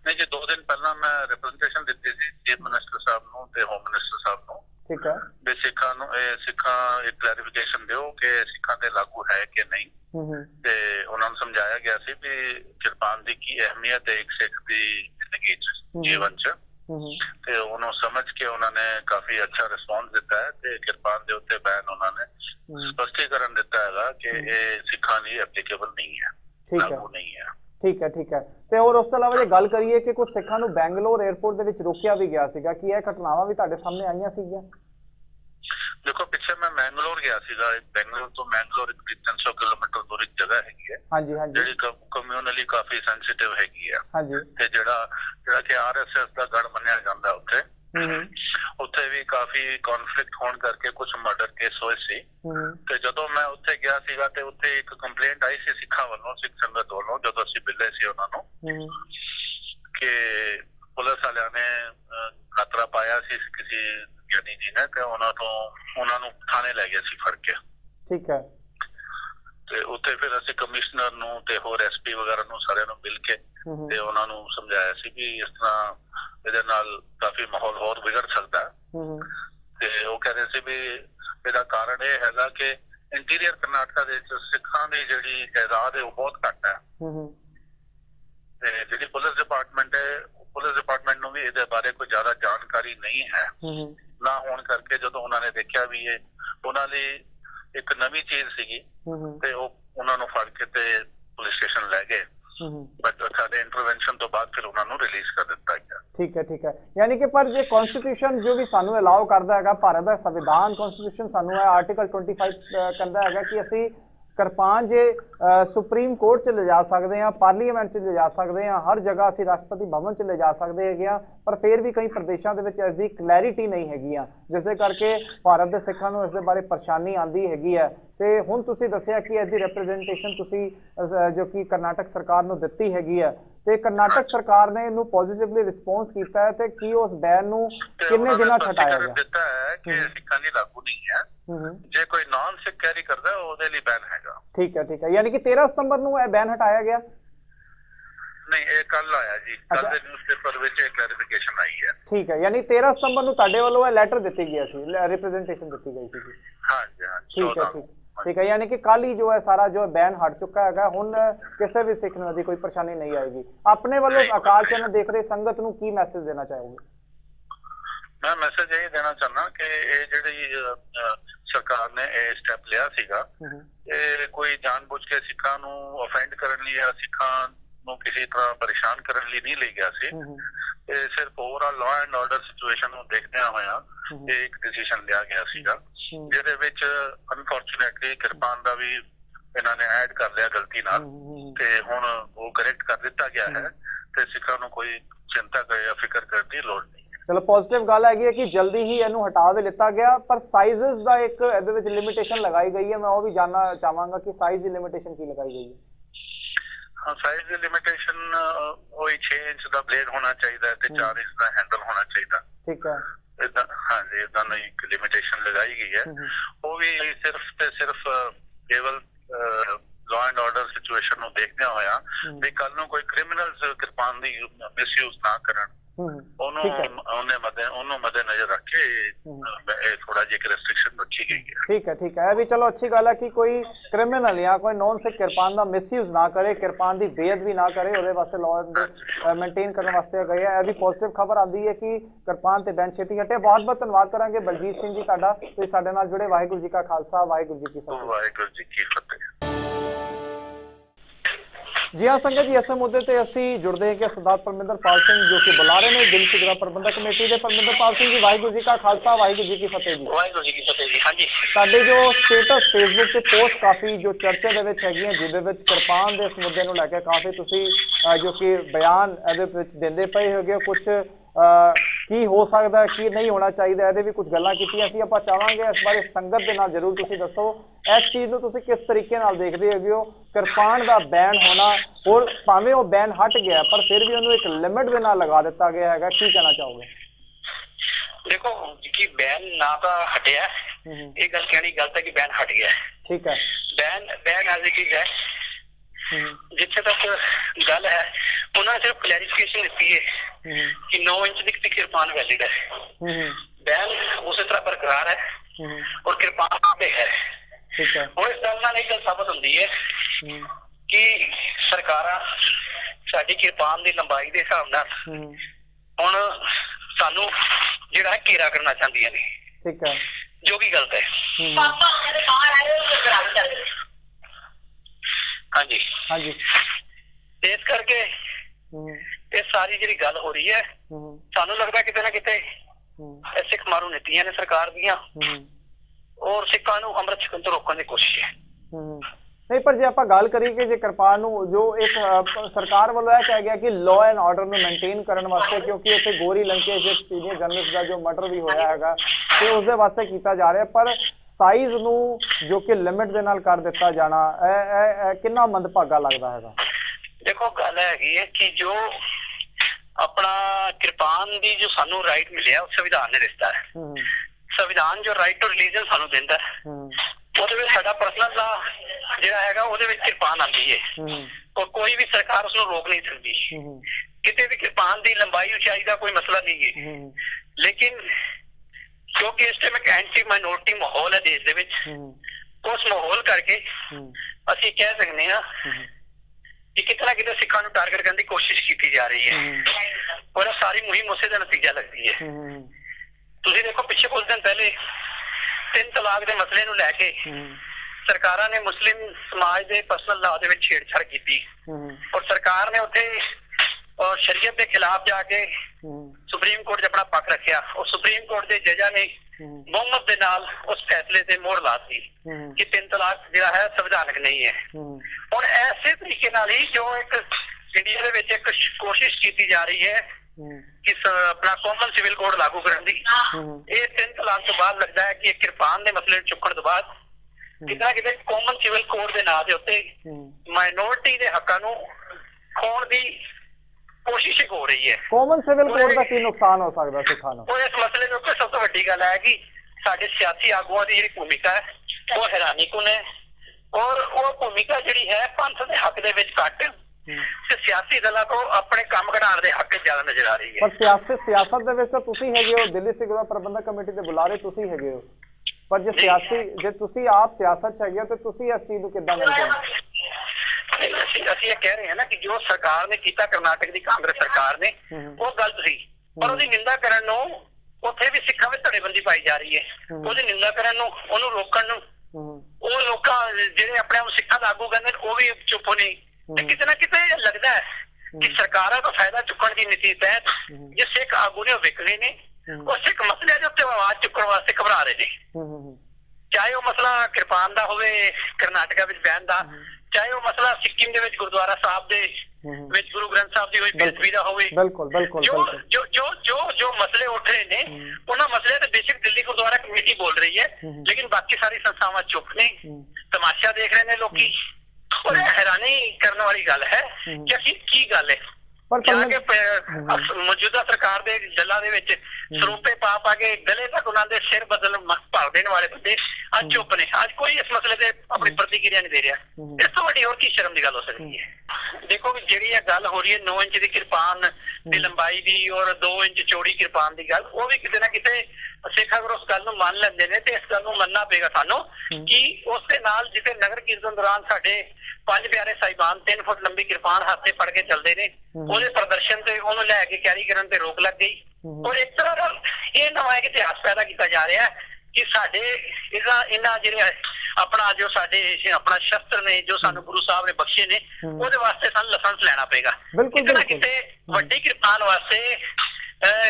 ਨਹੀਂ ਜੀ ਦੋ ਦਿਨ ਪਹਿਲਾਂ ਮੈਂ ਰਿਪਰੈਜ਼ੈਂਟੇਸ਼ਨ ਦਿੱਤੀ ਸੀ ਚੀਫ ਮਿਨਿਸਟਰ ਸਾਹਿਬ ਨੂੰ ਤੇ ਹੋਮ ਮਿਨਿਸਟਰ ਸਾਹਿਬ ਨੂੰ। ਠੀਕ ਹੈ। ਵੀ ਸਿੱਖਾਂ ਨੂੰ ਇਹ ਸਿੱਖਾਂ ਇੱਕ ਕਲੈਰੀਫਿਕੇਸ਼ਨ ਦਿਓ ਕਿ ਸਿੱਖਾਂ ਤੇ ਲਾਗੂ ਹੈ ਕਿ ਨਹੀਂ। ਤੇ ਉਹਨਾਂ ਨੂੰ ਸਮਝਾਇਆ ਗਿਆ ਸੀ ਵੀ ਕਿਰਪਾਨ ਦੀ ਕੀ ਅਹਿਮੀਅਤ ਹੈ ਇੱਕ ਸਿੱਖ ਦੀ ਜ਼ਿੰਦਗੀ 'ਚ। ਜੀਵਨ 'ਚ। ਤੇ ਉਹਨੂੰ ਸਮਝ ਕੇ ਉਹਨਾਂ ਨੇ ਕਾਫੀ ਅੱਛਾ ਰਿਸਪੌਂਸ ਦਿੱਤਾ ਹੈ ਤੇ ਕਿਰਪਾਨ ਦੇ ਉੱਤੇ ਬੈਨ ਉਹਨਾਂ ਨੇ। ਸਪਸ਼ਟੀਕਰਨ ਦਿੱਤਾ ਹੈਗਾ ਕਿ। ਇਹ ਸਿੱਖਾਂ ਲਈ ਐਪਲੀਕੇਬਲ ਨਹੀਂ ਹੈ। ਲਾਗੂ ਨਹੀਂ ਹੈ। ਠੀਕ ਹੈ ਠੀਕ ਹੈ। ਤੇ ਹੋਰ ਉਸ ਤੋਂ ਇਲਾਵਾ ਜੇ ਗੱਲ ਕਰੀਏ ਕਿ ਕੁਝ ਸਿੱਖਾਂ ਨੂੰ ਬੈਂਗਲੌਰ 에ਅਰਪੋਰਟ ਦੇ ਵਿੱਚ ਰੋਕਿਆ ਵੀ ਗਿਆ ਸੀਗਾ ਕੀ ਇਹ ਘਟਨਾਵਾਂ ਵੀ ਤੁਹਾਡੇ ਸਾਹਮਣੇ ਆਈਆਂ ਸੀਗੀਆਂ? ਦੇਖੋ ਪਿੱਛੇ ਮੈਂ ਮੈਂਗਲੋਰ ਗਿਆ ਸੀਗਾ। ਬੈਂਗਲੌਰ ਤੋਂ ਮੈਂਗਲੋਰ ਇੱਕ 300 ਕਿਲੋਮੀਟਰ ਦੂਰ ਇੱਕ ਜਗ੍ਹਾ ਹੈਗੀ ਹੈ। ਹਾਂਜੀ ਹਾਂਜੀ। ਜਿਹੜੀ ਕਮਿਊਨਲੀ ਕਾਫੀ ਸੈਂਸਿਟਿਵ ਹੈਗੀ ਹੈ। ਹਾਂਜੀ। ਤੇ ਜਿਹੜਾ ਜਿਹੜਾ ਕਿ ਆਰਐਸਐਸ ਦਾ ਗੜ ਮੰਨਿਆ ਜਾਂਦਾ ਉੱਥੇ। ਉੱਥੇ ਵੀ ਕਾਫੀ ਕਨਫਲਿਕਟ ਹੋਣ ਕਰਕੇ ਕੁਝ ਮਰਡਰ ਕੇਸ ਹੋਏ ਸੀ। ਤੇ ਜਦੋਂ ਮੈਂ ਉੱਥੇ ਗਿਆ ਸੀਗਾ ਤੇ ਉੱਥੇ ਇੱਕ ਕੰਪਲੇਂਟ ਆਈ ਸੀ ਸਿੱਖਾਂ ਵੱਲੋਂ ਸਿੱਖ ਸੰਗਤ ਵੱਲੋਂ ਜਦੋਂ ਅਸੀਂ ਮਿਲੇ ਸੀ ਉਹਨਾਂ ਨੂੰ। ਕਿ ਪੁਲਿਸ ਵਾਲਿਆਂ ਨੇ ਖਤਰਾ ਪਾਇਆ ਸੀ ਕਿਸੇ ਗਿਆਨੀ ਜੀ ਨੇ ਤੇ ਉਹਨਾਂ ਤੋਂ ਉਹਨਾਂ ਨੂੰ ਥਾਣੇ ਲੈ ਗਏ ਸੀ ਫੜ ਕੇ। ਠੀਕ ਹੈ। ਤੇ ਉੱਥੇ ਫਿਰ ਅਸੀਂ ਕਮਿਸ਼ਨਰ ਨੂੰ ਤੇ ਹੋਰ ਐਸਪੀ ਵਗੈਰਾ ਨੂੰ ਸਾਰਿਆਂ ਨੂੰ ਮਿਲ ਕੇ ਤੇ ਉਹਨਾਂ ਨੂੰ ਸਮਝਾਇਆ ਸੀ ਕਿ ਇਸ ਤਰ੍ਹਾਂ ਇਹਦੇ ਨਾਲ ਕਾਫੀ ਮਾਹੌਲ ਹੋਰ ਵਿਗੜ ਸਕਦਾ। ਤੇ ਉਹ ਕਹਿੰਦੇ ਸੀ ਵੀ ਇਹਦਾ ਕਾਰਨ ਇਹ ਹੈਗਾ ਕਿ ਇੰਟੀਰੀਅਰ ਕਰਨਾਟਕਾ ਦੇ ਵਿੱਚ ਸਿੱਖਾਂ ਦੀ ਜਿਹੜੀ ਤਾਦਾਦ ਹੈ ਉਹ ਬਹੁਤ ਘੱਟ ਹੈ। ਤੇ ਜਿਹੜੀ ਪੁਲਿਸ ਡਿਪਾਰਟਮੈਂਟ ਹੈ ਪੁਲਿਸ ਡਿਪਾਰਟਮੈਂਟ ਨੂੰ ਵੀ ਇਹਦੇ ਬਾਰੇ ਕੋਈ ਜ਼ਿਆਦਾ ਜਾਣਕਾਰੀ ਨਹੀਂ ਹੂੰ, ਨਾ ਹੋਣ ਕਰਕੇ ਜਦੋਂ ਉਹਨਾਂ ਨੇ ਦੇਖਿਆ ਵੀ ਇਹ ਉਹਨਾਂ ਲਈ ਇੱਕ ਨਵੀਂ ਚੀਜ਼ ਸੀਗੀ ਹੂੰ ਹੂੰ, ਤੇ ਉਹ ਉਹਨਾਂ ਨੂੰ ਫੜ ਕੇ ਤੇ ਪੁਲਿਸ ਸਟੇਸ਼ਨ ਲੈ ਗਏ। ਹੂੰ ਹੂੰ। ਬਟ ਸਾਡੇ ਇੰਟਰਵੈਂਸ਼ਨ ਤੋਂ ਬਾਅਦ ਫਿਰ ਉਹਨਾਂ ਨੂੰ ਰਿਲੀਜ਼ ਕਰ ਦਿੱਤਾ ਗਿਆ। ਠੀਕ ਹੈ ਠੀਕ ਹੈ। ਯਾਨੀ ਕਿ ਪਰ ਜੇ ਕਨਸਟੀਟਿਊਸ਼ਨ ਜੋ ਵੀ ਸਾਨੂੰ ਅਲਾਉ ਕਰਦਾ ਹੈਗਾ ਭਾਰਤ ਦਾ ਸੰਵਿਧਾਨ ਕਨਸਟੀਟਿਊਸ਼ਨ ਸਾਨੂੰ ਇਹ ਆਰਟੀਕਲ 25 ਅਹ, ਕਹਿੰਦਾ ਹੈਗਾ ਕਿ ਅਸੀਂ ਕਿਰਪਾਨ ਜੇ ਸੁਪਰੀਮ ਕੋਰਟ 'ਚ ਲਿਜਾ ਸਕਦੇ ਹਾਂ, ਪਾਰਲੀਮੈਂਟ 'ਚ ਲਿਜਾ ਸਕਦੇ ਹਾਂ, ਹਰ ਜਗ੍ਹਾ ਅਸੀਂ ਰਾਸ਼ਟਰਪਤੀ ਭਵਨ 'ਚ ਲਿਜਾ ਸਕਦੇ ਹੈਗੇ ਹਾਂ, ਪਰ ਫਿਰ ਵੀ ਕਈ ਪ੍ਰਦੇਸ਼ਾਂ ਦੇ ਵਿੱਚ ਇਸ ਦੀ ਕਲੈਰਿਟੀ ਨਹੀਂ ਹੈਗੀ ਆ ਜਿਸ ਦੇ ਕਰਕੇ ਭਾਰਤ ਦੇ ਸਿੱਖਾਂ ਨੂੰ ਇਸ ਦੇ ਬਾਰੇ ਪਰੇਸ਼ਾਨੀ ਆਂਦੀ ਹੈਗੀ ਹੈ ਤੇ ਹੁਣ ਤੁਸੀਂ ਦੱਸਿਆ ਕਿ ਇਸ ਦੀ ਰਿਪਰੈਜ਼ੈਂਟੇਸ਼ਨ ਤੁਸੀਂ ਜੋ ਕਿ ਕਰਨਾਟਕ ਸਰਕਾਰ ਨੂੰ ਦਿੱਤੀ ਹੈਗੀ ਹੈ ਤੇ ਕਰਨਾਟਕ ਸਰਕਾਰ ਨੇ ਇਹਨੂੰ ਪੋਜ਼ਿਟਿਵਲੀ ਰਿਸਪੌਂਸ ਕੀਤਾ ਹੈ ਤੇ ਕੀ ਉਸ ਬੈਨ ਨੂੰ ਕਿੰਨੇ ਦਿਨਾਂ ਸਪਸ਼ਟੀਕਰਨ ਗਿਆ? ਦਿੱਤਾ ਹੈ ਕਿ ਇਹ ਹਮ। ਸਿੱਖਾਂ ਲਈ ਲਾਗੂ ਨਹੀਂ ਹੈ। ਹੂੰ ਹੂੰ। ਜੇ ਕੋਈ ਨਾਨ ਸਿੱਖ ਕੈਰੀ ਕਰਦਾ ਹੈ, ਉਹਦੇ ਲਈ ਬੈਨ ਹੈਗਾ। ਠੀਕ ਹੈ ਠੀਕ ਹੈ। ਯਾਨੀ ਕਿ 13 ਸਤੰਬਰ ਨੂੰ ਇਹ ਬੈਨ ਹਟਾਇਆ ਗਿਆ? ਨਹੀਂ ਇਹ ਕੱਲ ਆਇਆ ਜੀ। ਕੱਲ। ਦੇ ਨਿਊਜ਼ਪੇਪਰ ਵਿੱਚ ਇਹ ਕਲੈਰੀਫਿਕੇਸ਼ਨ ਆਈ ਹੈ। ਠੀਕ ਹੈ ਯਾਨੀ 13 ਸਤੰਬਰ ਨੂੰ ਤੁਹਾਡੇ ਵੱਲੋਂ ਇਹ ਲੈਟਰ ਦਿੱਤੀ ਗਿਆ ਸੀ ਰਿਪਰੈਜ਼ੈਂਟੇਸ਼ਨ ਦਿੱਤੀ ਗਈ ਸੀ। ਹਾਂਜੀ ਹਾਂਜੀ। ਠੀਕ ਹੈ 14 ਠੀਕ। ਠੀਕ ਹੈ ਯਾਨੀ ਕਿ ਕੱਲ ਹੀ ਜੋ ਹੈ ਸਾਰਾ ਜੋ ਬੈਨ ਹਟ ਚੁੱਕਾ ਹੈਗਾ। ਹੁਣ ਕਿਸੇ ਵੀ ਸਿੱਖ ਨੂੰ ਇਹਦੀ ਕੋਈ ਪਰੇਸ਼ਾਨੀ ਨਹੀਂ ਆਏਗੀ। ਆਪਣੇ ਵੱਲੋਂ ਅਕਾਲ। ਚੈਨਲ ਦੇਖ ਰਹੇ ਸੰਗਤ ਨੂੰ ਕੀ ਮੈਸੇਜ ਦੇਣਾ ਚਾਹੋਗੇ? ਮੈਂ ਮੈਸੇਜ ਇਹ ਦੇਣਾ ਚਾਹੁੰਦਾ ਕਿ ਇਹ ਜਿਹੜੀ ਸਰਕਾਰ ਨੇ ਇਹ ਸਟੈਪ ਲਿਆ ਸੀਗਾ ਇਹ ਕੋਈ ਜਾਣਬੁੱਝ ਕੇ ਸਿੱਖਾਂ ਨੂੰ ਅਫੈਂਡ ਕਰਨ ਲਈ ਜਾਂ ਸਿੱਖਾਂ ਨੂੰ ਕਿਸੇ ਤਰ੍ਹਾਂ ਪਰੇਸ਼ਾਨ ਕਰਨ ਲਈ ਨਹੀਂ ਲਈ ਗਿਆ ਸੀ। ਇਹ ਸਿਰਫ overall law and order situation ਨੂੰ ਦੇਖਦਿਆਂ ਹੋਇਆਂ। ਇਹ ਇੱਕ ਡਿਸੀਜਨ ਲਿਆ ਗਿਆ ਸੀਗਾ। ਜਿਹਦੇ ਵਿੱਚ ਅਨਫੋਰਚੂਨੇਟਲੀ ਕਿਰਪਾਨ ਦਾ ਵੀ ਇਹਨਾਂ ਨੇ ਐਡ ਕਰ ਲਿਆ ਗਲਤੀ ਨਾਲ। ਤੇ ਹੁਣ ਉਹ ਕਰੈਕਟ ਕਰ ਦਿੱਤਾ ਗਿਆ ਹੈ ਤੇ ਸਿੱਖਾਂ ਨੂੰ ਕੋਈ ਚਿੰਤਾ ਕਰੇ ਜਾਂ ਫਿਕਰ ਕਰਨ ਦੀ ਲੋੜ ਨਹੀਂ। ਚਲੋ ਪੋਜ਼ਿਟਿਵ ਗੱਲ ਹੈਗੀ ਹੈ ਕਿ ਜਲਦੀ ਹੀ ਇਹਨੂੰ ਹਟਾ ਦੇ ਲਿੱਤਾ ਗਿਆ ਪਰ ਸਾਈਜ਼ਸ ਦਾ ਇੱਕ ਇਹਦੇ ਵਿੱਚ ਲਿਮਿਟੇਸ਼ਨ ਲਗਾਈ ਗਈ ਹੈ। ਮੈਂ ਉਹ ਵੀ ਜਾਨਣਾ ਚਾਹਾਂਗਾ ਕਿ ਸਾਈਜ਼ ਦੀ ਲਿਮਿਟੇਸ਼ਨ ਕੀ ਲਗਾਈ ਗਈ ਹਾਂ। ਸਾਈਜ਼ ਦੀ ਲਿਮਿਟੇਸ਼ਨ ਉਹੀ 6 ਇੰਚ ਦਾ ਬਲੇਡ ਹੋਣਾ ਚਾਹੀਦਾ ਤੇ ਹੂੰ। 4 ਇੰਚ ਦਾ ਹੈਂਡਲ ਹੋਣਾ ਚਾਹੀਦਾ ਠੀਕ ਹੈ ਇਦਾਂ ਹਾਂਜੀ ਇਦਾਂ ਦੀ ਇੱਕ ਲਿਮਿਟੇਸ਼ਨ ਲਗਾਈ ਗਈ ਹੈ। ਉਹ ਵੀ ਸਿਰਫ ਤੇ ਸਿਰਫ ਕੇਵਲ ਲਾਅ ਐਂਡ ਆਰਡਰ ਸਿਚੁਏਸ਼ਨ ਨੂੰ ਦੇਖਦਿਆਂ ਹੋਇਆ। ਵੀ ਕੱਲ ਨੂੰ ਕੋਈ ਕ੍ਰਿਮੀਨਲਸ ਕਿਰਪਾਨ ਦੀ ਮਿਸਯੂਜ਼ ਨਾ ਕਰਨ। ਉਹਨੂੰ ਉਹਨੇ ਮੱਦੇ ਉਹਨੂੰ ਮੱਦੇ ਨਜ਼ਰ ਰੱਖ ਕੇ ਇਹ ਥੋੜਾ ਜਿਹਾ ਇੱਕ ਰੈਸਟ੍ਰਿਕਸ਼ਨ ਰੱਖੀ ਗਈ ਹੈ। ਠੀਕ ਹੈ ਠੀਕ ਹੈ। ਇਹ ਵੀ ਚਲੋ ਅੱਛੀ ਗੱਲ ਹੈ ਕਿ ਕੋਈ ਕ੍ਰਿਮੀਨਲ ਜਾਂ ਕੋਈ ਨੌਨ ਸਿੱਖ ਕਿਰਪਾਨ ਦਾ ਮਿਸਯੂਜ਼ ਨਾ ਕਰੇ ਕਿਰਪਾਨ ਦੀ ਬੇਅਦਬੀ ਨਾ ਕਰੇ ਉਹਦੇ ਵਾਸਤੇ ਲਾਅ ਮੇਨਟੇਨ ਕਰਨ ਵਾਸਤੇ ਗਏ ਹੈ। ਇਹ ਵੀ ਪੋਜ਼ਿਟਿਵ ਖਬਰ ਆਉਂਦੀ ਹੈ ਕਿ ਕਿਰਪਾਨ ਤੇ ਬੈਂਚ ਛੇਤੀ ਹਟੇ। ਬਹੁਤ ਬਹੁਤ ਧੰਨਵਾਦ ਕਰਾਂਗੇ ਬਲਜੀਤ ਸਿੰਘ ਜੀ ਤੁਹਾਡਾ ਤੁਸੀਂ ਸਾਡੇ ਨਾਲ ਜੁੜੇ। ਵਾਹਿਗੁਰੂ ਜੀ ਕਾ ਖਾਲਸਾ ਵਾਹਿਗੁਰੂ ਜੀ ਕੀ ਫਤਿਹ। ਵਾਹਿਗੁਰੂ ਜੀ ਕੀ ਫਤਿਹ। ਜੀ ਹਾਂ ਸੰਗਤ ਜੀ ਇਸੇ ਮੁੱਦੇ ਤੇ ਅਸੀਂ ਜੁੜਦੇ ਹਾਂ ਕਿ ਸਰਦਾਰ ਪਰਮਿੰਦਰ ਪਾਲ ਸਿੰਘ ਜੋ ਕਿ ਬੁਲਾਰੇ ਨੇ ਦਿਲ ਸਿਗਰਾ ਪ੍ਰਬੰਧਕ ਕਮੇਟੀ ਦੇ ਪਰਮਿੰਦਰ ਪਾਲ ਸਿੰਘ ਜੀ ਵਾਹਿਗੁਰੂ ਜੀ ਕਾ ਖਾਲਸਾ ਵਾਹਿਗੁਰੂ ਜੀ ਕੀ ਫਤਿਹ ਜੀ। ਵਾਹਿਗੁਰੂ ਜੀ ਕੀ ਫਤਿਹ ਜੀ ਹਾਂਜੀ। ਸਾਡੇ ਜੋ ਸਟੇਟਸ ਫੇਸਬੁੱਕ ਤੇ ਪੋਸਟ ਕਾਫੀ ਜੋ ਚਰਚੇ ਦੇ ਵਿੱਚ ਹੈਗੀਆਂ ਜਿਹਦੇ ਵਿੱਚ ਕਿਰਪਾਨ ਦੇ ਇਸ ਮੁੱਦੇ ਨੂੰ ਲੈ ਕੇ ਕਾਫੀ ਤੁਸੀਂ ਜੋ ਕਿ ਬਿਆਨ ਇਹਦੇ ਵਿੱਚ ਦਿੰਦੇ ਪਏ ਹੈਗੇ ਕੁਝ ਕੀ ਹੋ ਸਕਦਾ ਕੀ ਨਹੀਂ ਹੋਣਾ ਚਾਹੀਦਾ ਇਹਦੇ ਵੀ ਕੁਝ ਗੱਲਾਂ ਕੀਤੀਆਂ ਸੀ। ਆਪਾਂ ਚਾਹਾਂਗੇ ਇਸ ਬਾਰੇ ਸੰਗਤ ਦੇ ਨਾਲ ਜ਼ਰੂਰ ਤੁਸੀਂ ਦੱਸੋ ਇਸ ਚੀਜ਼ ਨੂੰ ਤੁਸੀਂ ਕਿਸ ਤਰੀਕੇ ਨਾਲ ਦੇਖਦੇ ਹੈਗੇ ਹੋ? ਕਿਰਪਾਨ ਦਾ ਬੈਨ ਹੋਣਾ ਹੋਰ ਭਾਵੇਂ ਉਹ ਬੈਨ ਹਟ ਗਿਆ ਪਰ ਫਿਰ ਵੀ ਉਹਨੂੰ ਇੱਕ ਲਿਮਿਟ ਦੇ ਨਾਲ ਲਗਾ ਦਿੱਤਾ ਗਿਆ ਹੈਗਾ ਕੀ ਕਹਿਣਾ ਚਾਹੋਗੇ? ਦੇਖੋ ਕਿ ਬੈਨ ਨਾ ਤਾਂ ਹਟਿਆ ਇਹ ਗੱਲ ਕਹਿਣੀ ਗਲਤ ਹੈ ਕਿ ਬੈਨ ਹਟ ਗਿਆ। ਠੀਕ ਹੈ। ਬੈਨ ਬੈਨ ਹੈ ਹੂੰ ਹੂੰ, ਜਿੱਥੇ ਤੱਕ ਗੱਲ ਹੈ ਉਹਨਾਂ ਨੇ ਸਿਰਫ ਕਲੈਰੀਫਿਕੇਸ਼ਨ ਦਿੱਤੀ ਹੈ ਕਿ 9 ਇੰਚ ਦੀ ਕਿਰਪਾਨ ਵੈਲਿਡ ਹੈ। ਬੈਨ ਉਸੇ ਤਰ੍ਹਾਂ ਬਰਕਰਾਰ ਹੈ ਔਰ ਕਿਰਪਾਨ ਤੇ ਹੈ। ਠੀਕ ਹੈ। ਹੁਣ ਇਸ ਗੱਲ ਨਾਲ ਇੱਕ ਗੱਲ ਸਾਬਤ ਹੁੰਦੀ ਹੈ ਕਿ ਸਰਕਾਰਾਂ ਸਾਡੀ ਕਿਰਪਾਨ ਦੀ ਲੰਬਾਈ ਦੇ ਹਿਸਾਬ ਨਾਲ ਹੁਣ ਸਾਨੂੰ ਜਿਹੜਾ ਹੈ ਘੇਰਾ ਕਰਨਾ ਚਾਹੁੰਦੀਆਂ ਨੇ। ਠੀਕ ਹੈ। ਜੋ ਕਿ ਗਲਤ ਹੈ। ਪਾਪਾ ਬਾਹਰ ਆਏ ਹੋ ਹਾਂਜੀ। ਹਾਂਜੀ। ਇਸ ਕਰਕੇ ਇਹ ਸਾਰੀ ਜਿਹੜੀ ਗੱਲ ਹੋ ਰਹੀ ਹੈ ਸਾਨੂੰ ਲੱਗਦਾ ਕਿਤੇ ਨਾ ਕਿਤੇ ਇਹ ਸਿੱਖ ਮਾਰੂ ਨੀਤੀਆਂ ਨੇ ਸਰਕਾਰ ਦੀਆਂ। ਔਰ ਸਿੱਖਾਂ ਨੂੰ ਅੰਮ੍ਰਿਤ ਛਕਣ ਤੋਂ ਰੋਕਣ ਦੀ ਕੋਸ਼ਿਸ਼ ਹੈ। ਨਹੀਂ ਪਰ ਜੇ ਆਪਾਂ ਗੱਲ ਕਰੀਏ ਕਿ ਜੇ ਕਿਰਪਾਨ ਨੂੰ ਜੋ ਇੱਕ ਸਰਕਾਰ ਵੱਲੋਂ ਇਹ ਕਿਹਾ ਗਿਆ ਕਿ ਲਾਅ ਐਂਡ ਆਰਡਰ ਨੂੰ ਮੇਨਟੇਨ ਕਰਨ ਵਾਸਤੇ ਕਿਉਂਕਿ ਉੱਥੇ ਗੋਰੀ ਲੰਕੇ ਦੇ ਸੀਨੀਅਰ ਜਰਨਲਿਸਟ ਦਾ ਜੋ ਮਰਡਰ ਵੀ ਹੋਇਆ ਹੈਗਾ ਤੇ ਉਸ ਦੇ ਵਾਸਤੇ ਕੀਤਾ ਜਾ ਰਿਹਾ ਪਰ ਸਾਈਜ਼ ਨੂੰ ਜੋ ਕਿ ਲਿਮਿਟ ਦੇ ਨਾਲ ਕਰ ਦਿੱਤਾ ਜਾਣਾ ਇਹ ਕਿੰਨਾ ਮੰਦਭਾਗਾ ਲੱਗਦਾ ਹੈਗਾ? ਦੇਖੋ ਗੱਲ ਹੈਗੀ ਹੈ ਕਿ ਜੋ ਆਪਣਾ ਕਿਰਪਾਨ ਦੀ ਜੋ ਸਾਨੂੰ ਰਾਈਟ ਮਿਲਿਆ ਉਹ ਸੰਵਿਧਾਨ ਨੇ ਦਿੱਤਾ ਹੈ। ਸੰਵਿਧਾਨ ਜੋ ਰਾਈਟ ਟੂ ਰਿਲੀਜਨ ਸਾਨੂੰ ਦਿੰਦਾ ਹੈ। ਉਹਦੇ ਵਿੱਚ ਸਾਡਾ ਪਰਸਨਲ ਲਾ ਜਿਹੜਾ ਹੈਗਾ ਉਹਦੇ ਵਿੱਚ ਕਿਰਪਾਨ ਆਉਂਦੀ ਹੈ। ਔਰ ਕੋਈ ਵੀ ਸਰਕਾਰ ਉਸ ਨੂੰ ਰੋਕ ਨਹੀਂ ਸਕਦੀ। ਕਿਤੇ ਵੀ ਕਿਰਪਾਨ ਦੀ ਲੰਬਾਈ ਉਚਾਈ ਦਾ ਕੋਈ ਮਸਲਾ ਨਹੀਂ ਹੂੰ। ਲੇਕਿਨ ਕਿਉਂਕਿ ਇਸ ਟਾਈਮ ਇੱਕ ਐਂਟੀ ਮਾਈਨੋਰਟੀ ਮਾਹੌਲ ਹੈ ਦੇਸ਼ ਦੇ ਵਿੱਚ। ਉਸ ਮਾਹੌਲ ਕਰਕੇ ਅਸੀਂ ਕਹਿ ਸਕਦੇ ਹਾਂ ਕਿ ਕਿਤੇ ਨਾ ਕਿਤੇ ਸਿੱਖਾਂ ਨੂੰ ਟਾਰਗੇਟ ਕਰਨ ਦੀ ਕੋਸ਼ਿਸ਼ ਕੀਤੀ ਜਾ ਰਹੀ ਹੈ। ਔਰ ਸਾਰੀ ਮੁਹਿੰਮ ਉਸੇ ਦਾ ਨਤੀਜਾ ਲੱਗਦੀ ਹੈ। ਤੁਸੀਂ ਦੇਖੋ ਪਿੱਛੇ ਕੁਝ ਦਿਨ ਪਹਿਲੇ ਤਿੰਨ ਤਲਾਕ ਦੇ ਮਸਲੇ ਨੂੰ ਲੈ ਕੇ ਸਰਕਾਰਾਂ ਨੇ ਮੁਸਲਿਮ ਸਮਾਜ ਦੇ ਪਰਸਨਲ ਲਾਅ ਦੇ ਵਿੱਚ ਛੇੜਛਾੜ ਕੀਤੀ। ਔਰ ਸਰਕਾਰ ਨੇ ਉੱਥੇ ਔਰ ਸ਼ਰੀਅਤ ਦੇ ਖਿਲਾਫ ਜਾ ਕੇ ਸੁਪਰੀਮ ਕੋਰਟ 'ਚ ਆਪਣਾ ਪੱਖ ਰੱਖਿਆ ਔਰ ਸੁਪਰੀਮ ਕੋਰਟ ਦੇ ਜੱਜਾਂ ਨੇ ਮੁਹੰਮਦ ਦੇ ਨਾਲ ਉਸ ਫੈਸਲੇ ਤੇ ਮੋਹਰ ਲਾਤੀ ਕਿ ਤਿੰਨ ਤਲਾਕ ਜਿਹੜਾ ਹੈ ਸੰਵਿਧਾਨਕ ਨਹੀਂ ਹੈ। ਹੁਣ ਐਸੇ ਤਰੀਕੇ ਨਾਲ ਹੀ ਜੋ ਇੱਕ ਇੰਡੀਆ ਦੇ ਵਿੱਚ ਇੱਕ ਕੋਸ਼ਿਸ਼ ਕੀਤੀ ਜਾ ਰਹੀ ਹੈ ਕਿ ਆਪਣਾ ਕਾਮਨ ਸਿਵਲ ਕੋਡ ਲਾਗੂ ਕਰਨ ਦੀ। ਇਹ ਤਿੰਨ ਤਲਾਕ ਤੋਂ ਬਾਅਦ ਲੱਗਦਾ ਹੈ ਕਿ ਕਿਰਪਾਨ ਦੇ ਮਸਲੇ ਨੂੰ ਚੁੱਕਣ ਤੋਂ ਬਾਅਦ ਕਿਤੇ ਨਾ ਕਿਤੇ ਕਾਮਨ ਸਿਵਲ ਕੋਡ ਦੇ ਨਾਂ ਦੇ ਉੱਤੇ ਮਾਈਨੋਰਟੀ ਦੇ ਹੱਕਾਂ ਨੂੰ ਖੋਣ ਦੀ ਕੋਸ਼ਿਸ਼ ਹੋ ਰਹੀ ਹੈ। ਕਾਮਨ ਸਿਵਲ ਕੋਡ ਦਾ ਕੀ ਨੁਕਸਾਨ ਹੋ ਸਕਦਾ ਸਿੱਖਾਂ ਨੂੰ ਉਹ ਇਸ ਮਸਲੇ ਦੇ ਉੱਤੇ ਸਭ ਤੋਂ ਵੱਡੀ ਗੱਲ ਹੈ ਕਿ ਸਾਡੇ ਸਿਆਸੀ ਆਗੂਆਂ ਦੀ ਜਿਹੜੀ ਭੂਮਿਕਾ ਹੈ ਉਹ ਹੈਰਾਨੀਕੁਨ ਹੈ। ਔਰ ਉਹ ਭੂਮਿਕਾ ਜਿਹੜੀ ਹੈ ਪੰਥ ਦੇ ਹੱਕ ਦੇ ਵਿੱਚ ਘੱਟ। ਤੇ ਸਿਆਸੀ ਦਲਾਂ ਤੋਂ ਆਪਣੇ ਕੰਮ ਕਢਾਉਣ ਦੇ ਹੱਕ ਜ਼ਿਆਦਾ ਨਜ਼ਰ ਆ ਰਹੀ ਹੈ। ਪਰ ਸਿਆਸਤ ਸਿਆਸਤ ਦੇ ਵਿੱਚ ਤਾਂ ਤੁਸੀਂ ਹੈਗੇ ਹੋ ਦਿੱਲੀ ਗੁਰਦੁਆਰਾ ਪ੍ਰਬੰਧਕ ਕਮੇਟੀ ਦੇ ਬੁਲਾਰੇ ਤੁਸੀਂ ਹੈਗੇ ਹੋ। ਪਰ ਜੇ ਸਿਆਸੀ ਜੇ ਤੁਸੀਂ ਆਪ ਸਿਆਸਤ 'ਚ ਹੈਗੇ ਹੋ ਤੇ ਤੁਸੀਂ ਇਸ ਚੀਜ਼ ਨੂੰ ਕਿੱਦਾਂ ਮਿਲਦੇ ਹੋ? ਅਸੀਂ ਅਸੀਂ ਇਹ ਕਹਿ ਰਹੇ ਹਾਂ ਨਾ ਕਿ ਜੋ ਸਰਕਾਰ ਨੇ ਕੀਤਾ ਕਰਨਾਟਕ ਦੀ ਕਾਂਗਰਸ ਸਰਕਾਰ ਨੇ। ਉਹ ਗਲਤ ਸੀ ਪਰ ਉਹਦੀ ਨਿੰਦਾ ਕਰਨ ਨੂੰ ਉੱਥੇ ਵੀ ਸਿੱਖਾਂ ਵਿੱਚ ਧੜੇਬੰਦੀ ਪਾਈ ਜਾ ਰਹੀ ਹੈ। ਉਹਦੀ ਨਿੰਦਾ ਕਰਨ ਨੂੰ ਉਹਨੂੰ ਰੋਕਣ ਨੂੰ ਉਹ ਲੋਕਾਂ ਜਿਹੜੇ ਆਪਣੇ ਆਪ ਸਿੱਖਾਂ ਦਾ ਆਗੂ ਕਹਿੰਦੇ ਉਹ ਵੀ ਚੁੱਪ ਨਹੀਂ ਤੇ। ਕਿਤੇ ਨਾ ਕਿਤੇ ਲੱਗਦਾ ਹੈ ਕਿ ਸਰਕਾਰਾਂ ਦਾ ਫਾਇਦਾ ਚੁੱਕਣ ਦੀ ਨੀਤੀ ਤਹਿਤ। ਜੇ ਸਿੱਖ ਆਗੂ ਨੇ ਵਿਕਲੇ ਨੇ। ਉਹ ਸਿੱਖ ਮਸਲੇ ਦੇ ਉੱਤੇ ਆਵਾਜ਼ ਚੁੱਕਣ ਵਾਸਤੇ ਘਬਰਾ ਰਹੇ ਨੇ ਚਾਹੇ ਉਹ ਮਸਲਾ ਕਿਰਪਾਨ ਦਾ ਹੋਵੇ ਕਰਨਾਟਕਾ ਵਿੱਚ ਬੈਨ ਦਾ ਚਾਹੇ ਉਹ ਮਸਲਾ ਸਿੱਕਿਮ ਦੇ ਵਿੱਚ ਗੁਰਦੁਆਰਾ ਸਾਹਿਬ ਦੇ। ਵਿੱਚ ਗੁਰੂ ਗ੍ਰੰਥ ਸਾਹਿਬ ਦੀ ਹੋਈ ਬੇਅਦਬੀ ਦਾ ਹੋਵੇ। ਬਿਲਕੁਲ ਬਿਲਕੁਲ ਜੋ ਜੋ ਜੋ ਜੋ ਮਸਲੇ ਉੱਠ ਰਹੇ ਨੇ ਉਹਨਾਂ ਮਸਲੇ ਤੇ ਬੇਸਿਕ ਦਿੱਲੀ ਗੁਰਦੁਆਰਾ ਕਮੇਟੀ ਬੋਲ ਰਹੀ ਹੈ। ਲੇਕਿਨ ਬਾਕੀ ਸਾਰੀ ਸੰਸਥਾਵਾਂ ਚੁੱਪ ਨੇ। ਤਮਾਸ਼ਾ ਦੇਖ ਰਹੇ ਨੇ ਲੋਕੀ। ਔਰ ਹੈਰਾਨੀ ਕਰਨ ਵਾਲੀ ਗੱਲ ਹੈ। ਕਿ ਅਸੀਂ ਕੀ ਗੱਲ ਹੈ? ਪਰ ਜਾ ਕੇ ਮੌਜੂਦਾ ਸਰਕਾਰ ਦੇ ਜੱਲਾਂ ਦੇ ਵਿੱਚ ਸਰੂਪੇ ਪਾ ਪਾ ਕੇ ਗਲੇ ਤੱਕ ਉਹਨਾਂ ਦੇ ਸਿਰ ਬਦਲ ਭਰ ਦੇਣ ਵਾਲੇ ਬੰਦੇ ਅੱਜ ਚੁੱਪ ਨੇ। ਅੱਜ ਕੋਈ ਇਸ ਮਸਲੇ ਤੇ ਆਪਣੀ ਪ੍ਰਤੀਕਿਰਿਆ ਨਹੀਂ ਦੇ ਰਿਹਾ। ਇਸ ਤੋਂ ਵੱਡੀ ਹੋਰ ਕੀ ਸ਼ਰਮ ਦੀ ਗੱਲ ਹੋ ਸਕਦੀ ਹੈ? ਦੇਖੋ ਜਿਹੜੀ ਇਹ ਗੱਲ ਹੋ ਰਹੀ ਹੈ 9 ਇੰਚ ਦੀ ਕਿਰਪਾਨ ਦੀ ਲੰਬਾਈ ਦੀ ਔਰ 2 ਇੰਚ ਚੌੜੀ ਕਿਰਪਾਨ ਦੀ ਗੱਲ ਉਹ ਵੀ ਕਿਤੇ ਨਾ ਕਿਤੇ ਸਿੱਖ ਅਗਰ ਉਸ ਗੱਲ ਨੂੰ ਮੰਨ ਲੈਂਦੇ ਨੇ ਤੇ ਇਸ ਗੱਲ ਨੂੰ ਮੰਨਣਾ ਪਏਗਾ ਸਾਨੂੰ ਕਿ ਉਸ ਦੇ ਨਾਲ ਜਿੱਥੇ ਨਗਰ ਕੀਰਤਨ ਦੌਰਾਨ ਸਾਡੇ ਪੰਜ ਪਿਆਰੇ ਸਾਹਿਬਾਨ 3 ਫੁੱਟ ਲੰਬੀ ਕਿਰਪਾਨ ਹੱਥੇ ਫੜ ਕੇ ਚੱਲਦੇ ਨੇ। ਉਹਦੇ ਪ੍ਰਦਰਸ਼ਨ ਤੇ ਉਹਨੂੰ ਲੈ ਕੇ ਕੈਰੀ ਕਰਨ ਤੇ ਰੋਕ ਲੱਗ ਗਈ। ਔਰ ਇੱਕ ਤਰ੍ਹਾਂ ਨਾਲ ਇਹ ਨਵਾਂ ਇੱਕ ਇਤਿਹਾਸ ਪੈਦਾ ਕੀਤਾ ਜਾ ਰਿਹਾ ਹੈ ਕਿ ਸਾਡੇ ਇਹਦਾ ਇਹਨਾਂ ਜਿਹੜੇ ਆਪਣਾ ਜੋ ਸਾਡੇ ਆਪਣਾ ਸ਼ਸਤਰ ਨੇ ਜੋ ਸਾਨੂੰ ਗੁਰੂ ਸਾਹਿਬ ਨੇ ਬਖਸ਼ੇ ਨੇ। ਉਹਦੇ ਵਾਸਤੇ ਸਾਨੂੰ ਲਾਇਸੈਂਸ ਲੈਣਾ ਪਏਗਾ ਕਿਤੇ ਨਾ। ਕਿਤੇ ਵੱਡੀ ਕਿਰਪਾਨ ਵਾਸਤੇ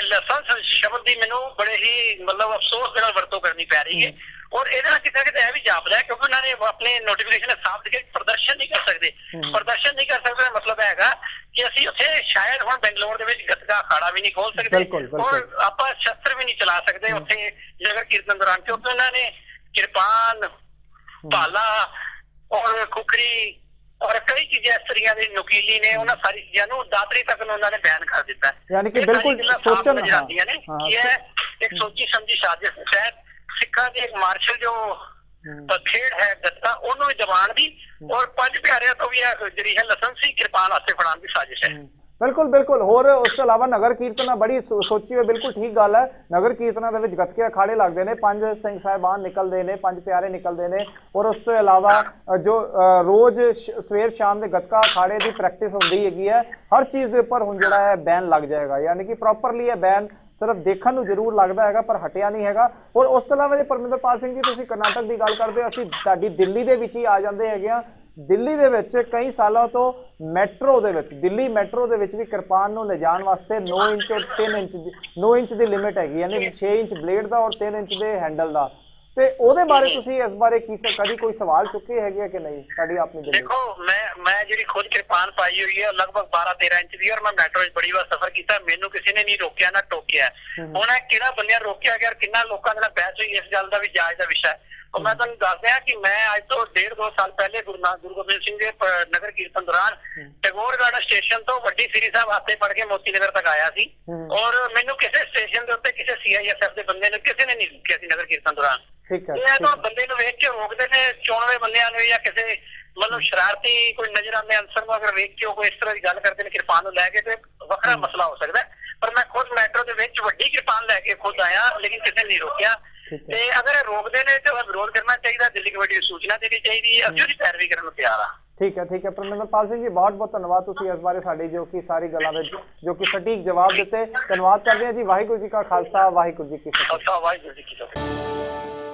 ਲਾਇਸੈਂਸ ਸ਼ਬਦ ਦੀ ਮੈਨੂੰ ਬੜੇ ਹੀ ਮਤਲਬ ਅਫਸੋਸ ਦੇ ਨਾਲ ਵਰਤੋਂ ਕਰਨੀ ਪੈ ਰਹੀ ਹੈ ਔਰ ਇਹਦੇ ਨਾਲ ਕਿਤੇ ਨਾ ਕਿਤੇ ਇਹ ਵੀ ਜਾਪਦਾ ਹੈ ਕਿਉਂਕਿ ਉਹਨਾਂ ਨੇ ਆਪਣੇ ਨੋਟੀਫਿਕੇਸ਼ਨ ਸਾਫ਼ ਲਿਖਿਆ ਕਿ ਪ੍ਰਦਰਸ਼ਨ ਨਹੀਂ ਕਰ ਸਕਦੇ। ਪ੍ਰਦਰਸ਼ਨ ਨਹੀਂ ਕਰ ਸਕਦੇ ਮਤਲਬ ਹੈਗਾ ਕਿ ਅਸੀਂ ਉੱਥੇ ਸ਼ਾਇਦ ਹੁਣ ਬੰਗਲੌਰ ਦੇ ਵਿੱਚ ਗੱਤਕਾ ਅਖਾੜਾ ਵੀ ਨਹੀਂ ਖੋਲ ਸਕਦੇ। ਔਰ ਆਪਾਂ ਸ਼ਸਤਰ ਵੀ ਨਹੀਂ ਚਲਾ ਸਕਦੇ ਉੱਥੇ ਨਗਰ ਕੀਰਤਨ ਦੌਰਾਨ ਕਿਉਂਕਿ ਉਹਨਾਂ ਨੇ ਕਿਰਪਾਨ ਭਾਲਾ ਔਰ ਖੁਖਰੀ ਔਰ ਕਈ ਚੀਜ਼ਾਂ ਇਸ ਤਰੀਆਂ ਦੀ ਨੁਕੀਲੀ ਨੇ ਉਹਨਾਂ ਸਾਰੀ ਚੀਜ਼ਾਂ ਨੂੰ ਦਾਤਰੀ ਤੱਕ ਨੂੰ ਉਹਨਾਂ ਨੇ ਬੈਨ ਕਰ ਦਿੱਤਾ ਹੈ। ਯਾਨੀ ਕਿ ਬਿਲਕੁਲ ਸੋਚਣ- ਆਉਂਦੀਆਂ ਨੇ ਹਾਂ, ਕਿ ਇਹ ਇੱਕ ਸੋਚੀ ਸਮਝੀ ਸਾਜ਼ਿਸ਼ ਤਹਿਤ ਸਿੱਖਾਂ ਦੀ ਮਾਰਸ਼ਲ ਜੋ। ਖੇਡ ਹੈ ਗੱਤਾ ਉਹਨੂੰ ਦਬਾਉਣ ਦੀ। ਔਰ ਪੰਜ ਪਿਆਰਿਆਂ ਤੋਂ ਵੀ ਇਹ ਜਿਹੜੀ ਹੈ ਲਾਇਸੈਂਸੀ ਕਿਰਪਾਨ ਹੱਥੇ ਫੜਾਉਣ ਦੀ ਸਾਜ਼ਿਸ਼ ਹੈ। ਬਿਲਕੁਲ ਬਿਲਕੁਲ। ਹੋਰ ਉਸ ਤੋਂ ਇਲਾਵਾ ਨਗਰ ਕੀਰਤਨ ਬੜੀ ਸੋਚੀ ਹੋਈ ਬਿਲਕੁਲ ਠੀਕ ਗੱਲ ਹੈ। ਨਗਰ ਕੀਰਤਨਾਂ ਦੇ ਵਿੱਚ ਗੱਤਕੇ ਅਖਾੜੇ ਲੱਗਦੇ ਨੇ ਪੰਜ ਸਿੰਘ ਸਾਹਿਬਾਨ ਨਿਕਲਦੇ ਨੇ ਪੰਜ ਪਿਆਰੇ ਨਿਕਲਦੇ ਨੇ। ਔਰ ਉਸ ਤੋਂ ਇਲਾਵਾ ਜੋ ਰੋਜ਼ ਸਵੇਰ ਸ਼ਾਮ ਦੇ ਗੱਤਕਾ ਅਖਾੜੇ ਦੀ ਪ੍ਰੈਕਟਿਸ ਹੁੰਦੀ ਹੈਗੀ ਹੈ। ਹਰ ਚੀਜ਼ ਦੇ ਉੱਪਰ ਹੁਣ ਜਿਹੜਾ ਹੈ ਬੈਨ ਲੱਗ ਜਾਏਗਾ। ਯਾਨੀ ਕਿ ਪ੍ਰੋਪਰਲੀ ਇਹ ਬੈਨ ਸਿਰਫ ਦੇਖਣ ਨੂੰ ਜ਼ਰੂਰ ਲੱਗਦਾ ਹੈਗਾ, ਪਰ ਹਟਿਆ ਨਹੀਂ ਹੈਗਾ। ਔਰ ਉਸ ਤੋਂ ਇਲਾਵਾ ਜੇ ਪਰਮਿੰਦਰਪਾਲ ਸਿੰਘ ਜੀ, ਤੁਸੀਂ ਕਰਨਾਟਕ ਦੀ ਗੱਲ ਕਰਦੇ ਹੋ, ਅਸੀਂ ਸਾਡੀ ਦਿੱਲੀ ਦੇ ਵਿੱਚ ਹੀ ਆ ਜਾਂਦੇ ਹੈਗੇ ਆ ਦਿੱਲੀ ਦੇ ਵਿੱਚ ਕਈ ਸਾਲਾਂ ਤੋਂ ਮੈਟਰੋ ਦੇ ਵਿੱਚ, ਦਿੱਲੀ ਮੈਟਰੋ ਦੇ ਵਿੱਚ ਵੀ ਕਿਰਪਾਨ ਨੂੰ ਲਿਜਾਣ ਵਾਸਤੇ 9 ਇੰਚ ਔਰ 3 ਇੰਚ ਦੀ 9 ਇੰਚ ਦੀ ਲਿਮਿਟ ਹੈਗੀ, ਯਾਨੀ 6 ਇੰਚ ਬਲੇਡ ਦਾ ਔਰ 3 ਇੰਚ ਦੇ ਹੈਂਡਲ ਦਾ। ਤੇ ਉਹਦੇ ਬਾਰੇ ਤੁਸੀਂ ਇਸ ਬਾਰੇ ਕੀ ਕਦੀ ਕੋਈ ਸਵਾਲ ਚੁੱਕੇ ਹੈਗੇ ਆ ਕਿ ਨਹੀਂ? ਸਾਡੀ ਆਪਣੀ ਜ਼ਿੰਦਗੀ ਦੇਖੋ ਮੈਂ ਮੈਂ ਜਿਹੜੀ ਖੁਦ ਕਿਰਪਾਨ ਪਾਈ ਹੋਈ ਹੈ ਲਗਭਗ 12 13 ਇੰਚ ਦੀ ਔਰ ਮੈਂ ਮੈਟਰੋ ਵਿੱਚ ਬੜੀ ਵਾਰ ਸਫ਼ਰ ਕੀਤਾ। ਮੈਨੂੰ ਕਿਸੇ ਨੇ ਨਹੀਂ ਰੋਕਿਆ ਨਾ ਟੋਕਿਆ। ਹੁਣ ਇਹ ਕਿਹੜਾ ਬੰਦਿਆਂ ਰੋਕਿਆ ਗਿਆ ਕਿੰਨਾ ਲੋਕਾਂ ਦੇ ਨਾਲ ਬਹਿਸ ਹੋਈ ਇਸ ਗੱਲ ਦਾ ਵੀ ਜਾਂਚ ਦਾ ਵਿਸ਼ਾ ਹੈ। ਔਰ ਮੈਂ ਤੁਹਾਨੂੰ ਦੱਸ ਦਿਆਂ ਕਿ ਮੈਂ ਅੱਜ ਤੋਂ ਡੇਢ ਦੋ ਸਾਲ ਪਹਿਲੇ ਗੁਰੂ ਨਾਨਕ ਗੁਰੂ ਗੋਬਿੰਦ ਸਿੰਘ ਦੇ ਨਗਰ ਕੀਰਤਨ ਦੌਰਾਨ ਟੈਗੋਰ ਗਾਰਡਨ ਸਟੇਸ਼ਨ ਤੋਂ ਵੱਡੀ ਸ੍ਰੀ ਸਾਹਿਬ ਹੱਥੇ ਪੜ ਕੇ ਮੋਤੀ ਨਗਰ ਤੱਕ ਆਇਆ ਸੀ। ਔਰ ਮੈਨੂੰ ਕਿਸੇ ਸਟੇਸ਼ਨ ਦੇ ਉੱਤੇ ਕਿਸੇ ਸੀਆਈਐਸਐਫ ਦੇ ਬੰਦੇ ਨੇ ਕਿਸੇ ਨੇ ਨਹੀਂ ਰੋਕਿਆ ਸੀ ਨਗਰ ਕੀਰਤਨ ਦੌਰਾਨ। ਠੀਕ ਹੈ ਇਹ ਠੀਕ ਤਾਂ। ਬੰਦੇ ਨੂੰ ਵੇਖ ਕੇ ਰੋਕਦੇ ਨੇ ਚੋਣਵੇਂ ਬੰਦਿਆਂ ਨੂੰ ਜਾਂ ਕਿਸੇ ਮਤਲਬ ਸ਼ਰਾਰਤੀ ਕੋਈ ਨਜ਼ਰ ਆਉਂਦੇ ਅਨਸਰ ਨੂੰ ਅਗਰ ਵੇਖ ਕੇ ਉਹ ਕੋਈ ਇਸ ਤਰ੍ਹਾਂ ਦੀ ਗੱਲ ਕਰਦੇ ਨੇ ਕਿਰਪਾਨ ਨੂੰ ਲੈ ਕੇ ਤੇ ਵੱਖਰਾ ਮਸਲਾ ਹੋ ਸਕਦਾ। ਪਰ ਮੈਂ ਖੁਦ ਮੈਟਰੋ ਦੇ ਵਿੱਚ ਵੱਡੀ ਕਿਰਪਾਨ ਲੈ ਕੇ ਖੁਦ ਆਇਆ ਲੇਕਿਨ ਕਿਸੇ ਨੇ ਨਹੀਂ ਰੋਕਿਆ। ਤੇ ਅਗਰ ਰੋਕਦੇ ਨੇ ਤੇ ਉਹ ਵਿਰੋਧ ਕਰਨਾ ਚਾਹੀਦਾ ਦਿੱਲੀ ਕਮੇਟੀ ਨੂੰ ਸੂਚਨਾ ਦੇਣੀ ਚਾਹੀਦੀ ਹੈ ਅਸੀਂ ਉਹਦੀ ਪੈਰਵੀ ਕਰਨ ਨੂੰ ਤਿਆਰ ਆ ਠੀਕ ਹੈ ਠੀਕ ਹੈ ਪਰਮਿੰਦਰਪਾਲ ਸਿੰਘ ਜੀ ਬਹੁਤ ਬਹੁਤ ਧੰਨਵਾਦ ਤੁਸੀਂ ਇਸ ਬਾਰੇ ਸਾਡੀ ਜੋ ਕਿ ਸਾਰੀ ਗੱਲਾਂ ਦੇ ਜੋ ਕਿ ਸਟੀਕ ਜਵਾਬ ਦਿੱਤੇ ਧੰਨਵਾਦ ਕਰਦੇ ਹਾਂ ਜੀ ਵਾਹਿਗੁਰੂ ਜੀ ਕਾ ਖਾਲਸਾ ਵਾਹਿਗੁਰੂ ਜੀ ਕੀ ਫਤਿਹ ਵਾਹਿਗੁਰੂ ਜੀ ਕੀ ਫਤਿਹ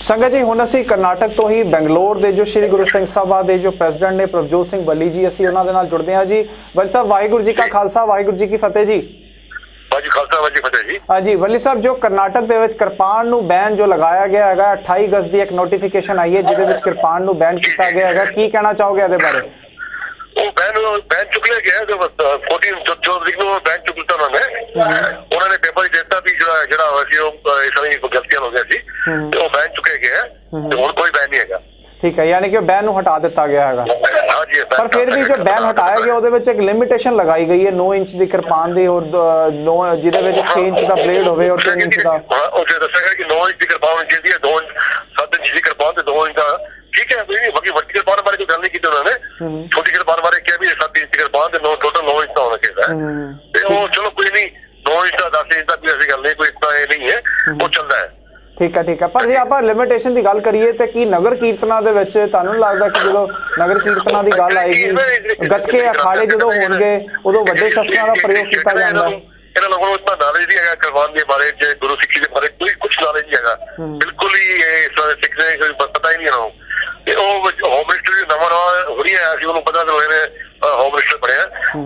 ਸੰਗਤ ਜੀ ਹੁਣ ਅਸੀਂ ਕਰਨਾਟਕ ਤੋਂ ਹੀ ਬੰਗਲੌਰ ਦੇ ਜੋ ਸ਼੍ਰੀ ਗੁਰੂ ਸਿੰਘ ਸਭਾ ਦੇ ਜੋ ਪ੍ਰੈਜ਼ੀਡੈਂਟ ਨੇ ਪ੍ਰਭਜੋਤ ਸਿੰਘ ਬੱਲੀ ਜੀ ਅਸੀਂ ਉਹਨਾਂ ਦੇ ਨਾਲ ਜੁੜਦੇ ਹਾਂ ਜੀ। ਬੱਲੀ ਸਾਹਿਬ ਵਾਹਿਗੁਰੂ ਜੀ ਕਾ ਖਾਲਸਾ ਵਾਹਿਗੁਰੂ ਜੀ ਕੀ ਫਤਿਹ ਜੀ। ਬਾਜੀ ਖਾਲਸਾ ਬਾਜੀ ਫਤਿਹ ਜੀ। ਹਾਂਜੀ ਵੱਲੀ ਸਾਹਿਬ ਜੋ ਕਰਨਾਟਕ ਦੇ ਵਿੱਚ ਕਿਰਪਾਨ ਨੂੰ ਬੈਨ ਜੋ ਲਗਾਇਆ ਗਿਆ ਹੈਗਾ 28 ਅਗਸਤ ਦੀ ਇੱਕ ਨੋਟੀਫਿਕੇਸ਼ਨ ਆਈ ਹੈ ਜਿਹਦੇ ਵਿੱਚ ਕਿਰਪਾਨ ਨੂੰ ਬੈਨ ਕੀਤਾ ਗਿਆ ਹੈਗਾ। ਕੀ ਕਹਿਣਾ ਚਾਹੋਗੇ ਇਹਦੇ ਬਾਰੇ? ਉਹ ਬੈਨ ਬੈਨ ਚੁੱਕ ਲਿਆ ਗਿਆ ਜੋ 14 ਜੋ ਜੋ ਤਰੀਕ ਨੂੰ ਬੈਨ ਚੁੱਕ ਲਿੱਤਾ ਉਹਨਾਂ ਨੇ। ਉਹਨਾਂ ਨੇ ਪੇਪਰ ਦਿੱਤਾ ਵੀ ਜਿਹੜਾ ਜਿਹੜਾ ਹੋਇਆ ਸੀ ਉਹ ਇਸ ਤਰ੍ਹਾਂ ਗਲਤੀਆਂ ਹੋ ਗਿਆ ਸੀ। ਤੇ ਉਹ ਬੈਨ ਚੁੱਕੇ ਹੈ ਤੇ ਹੁਣ ਕੋਈ ਬੈਨ ਨਹੀਂ ਹੈਗਾ। ਠੀਕ ਹੈ ਯਾਨੀ ਕਿ ਬੈਨ ਨੂੰ ਹਟਾ ਦਿੱਤਾ ਗਿਆ ਹੈਗਾ। ਹਾਂ ਜੀ ਪਰ ਫਿਰ ਵੀ ਜੋ ਬੈਨ ਹਟਾਇਆ ਗਿਆ ਉਹਦੇ ਵਿੱਚ ਇੱਕ ਲਿਮਿਟੇਸ਼ਨ ਲਗਾਈ ਗਈ ਹੈ 9 ਇੰਚ ਦੀ ਕਿਰਪਾਨ ਦੀ ਔਰ 9 ਜਿਹਦੇ ਵਿੱਚ 6 ਇੰਚ ਦਾ ਬਲੇਡ ਹੋਵੇ ਔਰ 3 ਇੰਚ ਦਾ। ਉਹ ਜੇ ਦੱਸਿਆ ਗਿਆ ਕਿ 9 ਇੰਚ ਦੀ ਕਿਰਪਾਨ ਚਾਹੀਦੀ ਹੈ 2 ਇੰਚ 7 ਇੰਚ ਦੀ ਕਿਰਪਾਨ ਤੇ 2 ਇੰਚ ਦਾ ਠੀਕ ਹੈ ਵੀ ਬਾਕੀ ਵੱਡੀ ਕਿਰਪਾਨ ਬਾਰੇ ਕੋਈ ਗੱਲ ਨਹੀਂ ਕੀਤੀ ਉਹਨਾਂ ਨੇ। ਛੋਟੀ ਕਿਰਪਾਨ ਬਾਰੇ ਕਿਹਾ ਵੀ 7 ਇੰਚ ਦੀ ਕਿਰਪਾਨ ਤੇ 9 ਟੋਟਲ 9 ਇੰਚ ਦਾ ਹੋਣਾ ਚਾਹੀਦਾ ਤੇ ਉਹ ਚਲੋ ਕੋਈ ਨਹੀਂ 9 ਇੰਚ ਦਾ 10 ਇੰਚ ਦਾ ਕੋਈ ਐਸੀ ਗੱਲ ਨਹੀਂ ਕੋਈ ਇਤਨਾ ਇਹ ਨਹੀਂ ਹੈ। ਉਹ ਚੱਲਦਾ ਹੈ। ਠੀਕ ਹੈ ਠੀਕ ਹੈ। ਪਰ ਜੇ ਆਪਾਂ ਲਿਮਿਟੇਸ਼ਨ ਦੀ ਗੱਲ ਕਰੀਏ ਤੇ ਕੀ ਨਗਰ ਕੀਰਤਨਾਂ ਦੇ ਵਿੱਚ ਤੁਹਾਨੂੰ ਨੀ ਲੱਗਦਾ ਕਿ ਜਦੋਂ ਨਗਰ ਕੀਰਤਨਾਂ ਦੀ ਗੱਲ ਆਏਗੀ ਗੱਤਕੇ ਅਖਾੜੇ ਜਦੋਂ ਹੋਣਗੇ ਉਦੋਂ ਵੱਡੇ ਸ਼ਸਤਰਾਂ ਦਾ ਪ੍ਰਯੋਗ ਕੀਤਾ ਜਾਂਦਾ ਹੈ। ਇਹਨਾਂ ਲੋਕਾਂ ਨੂੰ ਇਤਨਾ ਨੌਲੇਜ ਨਹੀਂ ਹੈਗਾ ਕੁਰਬਾਨ ਦੇ ਬਾਰੇ ਜੇ ਗੁਰੂ ਸਿੱਖੀ ਦੇ ਬਾਰੇ ਕੋਈ ਕੁਝ ਨੌਲੇਜ ਨਹੀਂ ਹੈਗਾ। ਬਿਲਕੁਲ ਹੀ ਇਹ ਸਿੱਖ ਨੇ ਕੋਈ ਪ- ਪਤਾ ਹੀ ਨਹੀਂ ਇਹਨਾਂ ਨੂੰ। ਤੇ ਉਹ ਹੋਮ ਮਿਨਿਸਟਰ ਨਵਾਂ ਨਵਾਂ ਹੋ ਰਹੀ ਹੈ ਅਸੀਂ ਉਹਨੂੰ ਪਤਾ ਤੇ ਹੋਏ ਨੇ ਹੋਮ ਮਿਨਿਸਟਰ ਬਣਿਆ।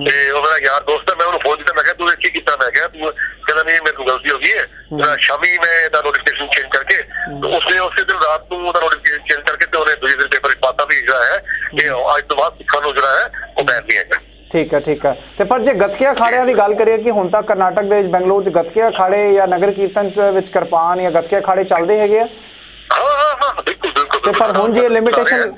ਤੇ ਉਹ ਮੇਰਾ ਯਾਰ ਦੋਸਤ ਹੈ ਮੈਂ ਉਹਨੂੰ ਫੋਨ ਕੀਤਾ ਮੈਂ ਕਿਹਾ ਤੂੰ ਕੀ ਕੀਤਾ? ਮੈਂ ਕਿਹਾ ਤੂੰ ਕਹਿੰਦਾ ਨਹੀਂ ਮੇਰੇ ਕੋਲ ਗਲਤੀ ਹੋ ਗਈ ਹੈ। ਸ਼ਾਮੀ ਮੈਂ ਇਹਦਾ ਨੋਟੀਫਿਕੇਸ਼ਨ ਚੇਂਜ ਕਰਕੇ ਤੇ ਉਸਨੇ ਉਸੇ ਦਿਨ ਰਾਤ ਨੂੰ ਉਹਦਾ ਨੋਟੀਫਿਕੇਸ਼ਨ ਚੇਂਜ ਕਰਕੇ ਤੇ ਉਹਨੇ ਦੂਜੇ ਦਿਨ ਪੇਪਰ ਪਾਤਾ ਵੀ ਜਿਹੜਾ ਹੈ ਕਿ ਅੱਜ ਤੋਂ ਬਾਅਦ ਸਿੱਖਾਂ ਨੂੰ ਜਿਹੜਾ ਹੈ ਉਹ ਬੈਨ ਨਹੀਂ ਹੈਗਾ। ਠੀਕ ਹੈ ਠੀਕ ਹੈ। ਤੇ ਪਰ ਜੇ ਗੱਤਕੇ ਅਖਾੜਿਆਂ ਦੀ ਗੱਲ ਕਰੀਏ ਕਿ ਹੁਣ ਤੱਕ ਕਰਨਾਟਕ ਦੇ ਵਿੱਚ ਬੰਗਲੌਰ 'ਚ ਗੱਤਕੇ ਅਖਾੜੇ ਜਾਂ ਨਗਰ ਕੀਰਤਨ ਵਿੱਚ ਕਿਰਪਾਨ ਜਾਂ ਗੱਤਕੇ ਅਖਾੜੇ ਚੱਲਦੇ ਹੈਗੇ ਆ ਹਾਂ ਹਾਂ ਹਾਂ ਬਿਲਕੁਲ ਬਿਲਕੁਲ ਤੇ ਪਰ ਹੁਣ ਜੇ ਲਿਮਿਟੇਸ਼ਨ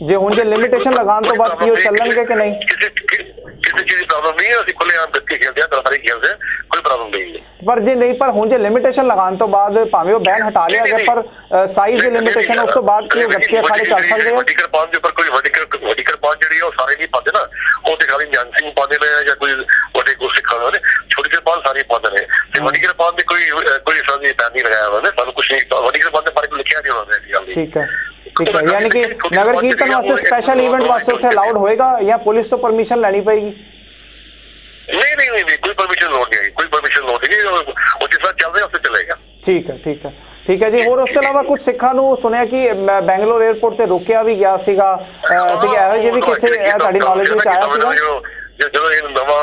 ਜੇ ਹੁਣ ਜੇ ਲਿਮਿਟੇਸ਼ਨ ਲਗਾਉਣ ਤੋਂ ਬਾਅਦ ਕੀ ਉਹ ਚੱਲਣਗੇ ਕਿ ਨਹੀਂ ਕਿਸੇ ਚੀਜ਼ ਦੀ ਪ੍ਰੋਬਲਮ ਨਹੀਂ ਹੈ ਅਸੀਂ ਖੁੱਲੇ ਆਮ ਬੱਚੇ ਖੇਡਦੇ ਹਾਂ ਸਾਰੇ ਖੇਡਦੇ ਕੋਈ ਪ੍ਰੋਬਲਮ ਨਹੀਂ ਹੈ। ਪਰ ਜੇ ਨਹੀਂ ਪਰ ਹੁਣ ਜੇ ਲਿਮਿਟੇਸ਼ਨ ਲਗਾਉਣ ਤੋਂ ਬਾਅਦ ਭਾਵੇਂ ਉਹ ਬੈਨ ਹਟਾ ਲਿਆ ਗਿਆ ਪਰ ਸਾਈਜ਼ ਦੀ ਲਿਮਿਟੇਸ਼ਨ ਉਸ ਤੋਂ ਬਾਅਦ ਕੀ ਗੱਤਕੇ ਅਖਾੜੇ ਚੱਲ ਸਕਦੇ ਆ? ਵੱਡੀ ਕਿਰਪਾਨ ਦੇ ਉੱਪਰ ਕੋਈ ਕਿਰ- ਵੱਡੀ ਕਿਰਪਾਨ ਜਿਹੜੀ ਉਹ ਸਾਰੇ ਨਹੀਂ ਪਾਉਂਦੇ ਨਾ ਉਹ ਤੇ ਖਾਲੀ ਨਿਹੰਗ ਸਿੰਘ ਪਾਉਂਦੇ ਨੇ ਜਾਂ ਕੋਈ ਵੱਡੇ ਗੁਰਸਿੱਖਾਂ ਵਾਲੇ ਛੋਟੀ ਕਿਰਪਾਨ ਸਾਰੇ ਪਾਉਂਦੇ ਨੇ। ਤੇ ਵੱਡੀ ਕਿਰਪਾਨ ਦੇ ਕੋਈ ਕੋਈ ਦੀ ਬੈਨ ਨਹੀਂ ਲਗਾਇਆ ਉਹਨਾਂ ਨੇ ਸਾਨੂੰ ਕੁਝ ਨਹੀਂ ਕਿਰਪਾਨ ਦੇ ਬਾਰੇ ਕੋਈ ਲਿਖਿਆ ਨਹੀਂ ਉਹਨਾਂ ਨੇ ਠੀਕ ਹੈ। ਠੀਕ ਹੈ ਯਾਨੀ ਕਿ ਨਗਰ ਕੀਰਤਨ ਵਾਸਤੇ ਸਪੈਸ਼ਲ ਇਵੈਂਟ ਵਾਸਤੇ ਉੱਥੇ ਅਲਾਉਡ ਹੋਏਗਾ ਜਾਂ ਪੁਲਿਸ ਤੋਂ ਪਰਮਿਸ਼ਨ ਲੈਣੀ ਪਏਗੀ? ਨਹੀਂ ਨਹੀਂ ਨਹੀਂ ਕੋਈ ਪਰਮਿਸ਼ਨ ਲੋੜ ਨਹੀਂ ਹੈ ਕੋਈ ਪਰਮਿਸ਼ਨ ਲੋੜ ਨਹੀਂ ਹੈ ਉਹ ਜਿਸ ਤਰ੍ਹਾਂ ਚੱਲ ਰਿਹਾ ਉਸੇ ਚੱਲੇਗਾ। ਠੀਕ ਹੈ ਠੀਕ ਹੈ ਠੀਕ ਹੈ ਜੀ ਹੋਰ ਉਸ ਤੋਂ ਇਲਾਵਾ ਕੁਝ ਸਿੱਖਾਂ ਨੂੰ ਸੁਣਿਆ ਕਿ ਬੈਂਗਲੌਰ 에ਅਰਪੋਰਟ ਤੇ ਰੋਕਿਆ ਵੀ ਗਿਆ ਸੀਗਾ ਅਹ, ਤੇ ਇਹੋ ਜਿਹੇ ਵੀ ਕਿਸੇ ਤੁਹਾਡੀ ਨੌਲੇਜ ਵਿੱਚ ਆਇਆ ਸੀਗਾ? ਜਦੋਂ ਜਦੋਂ ਇਹ ਨਵਾਂ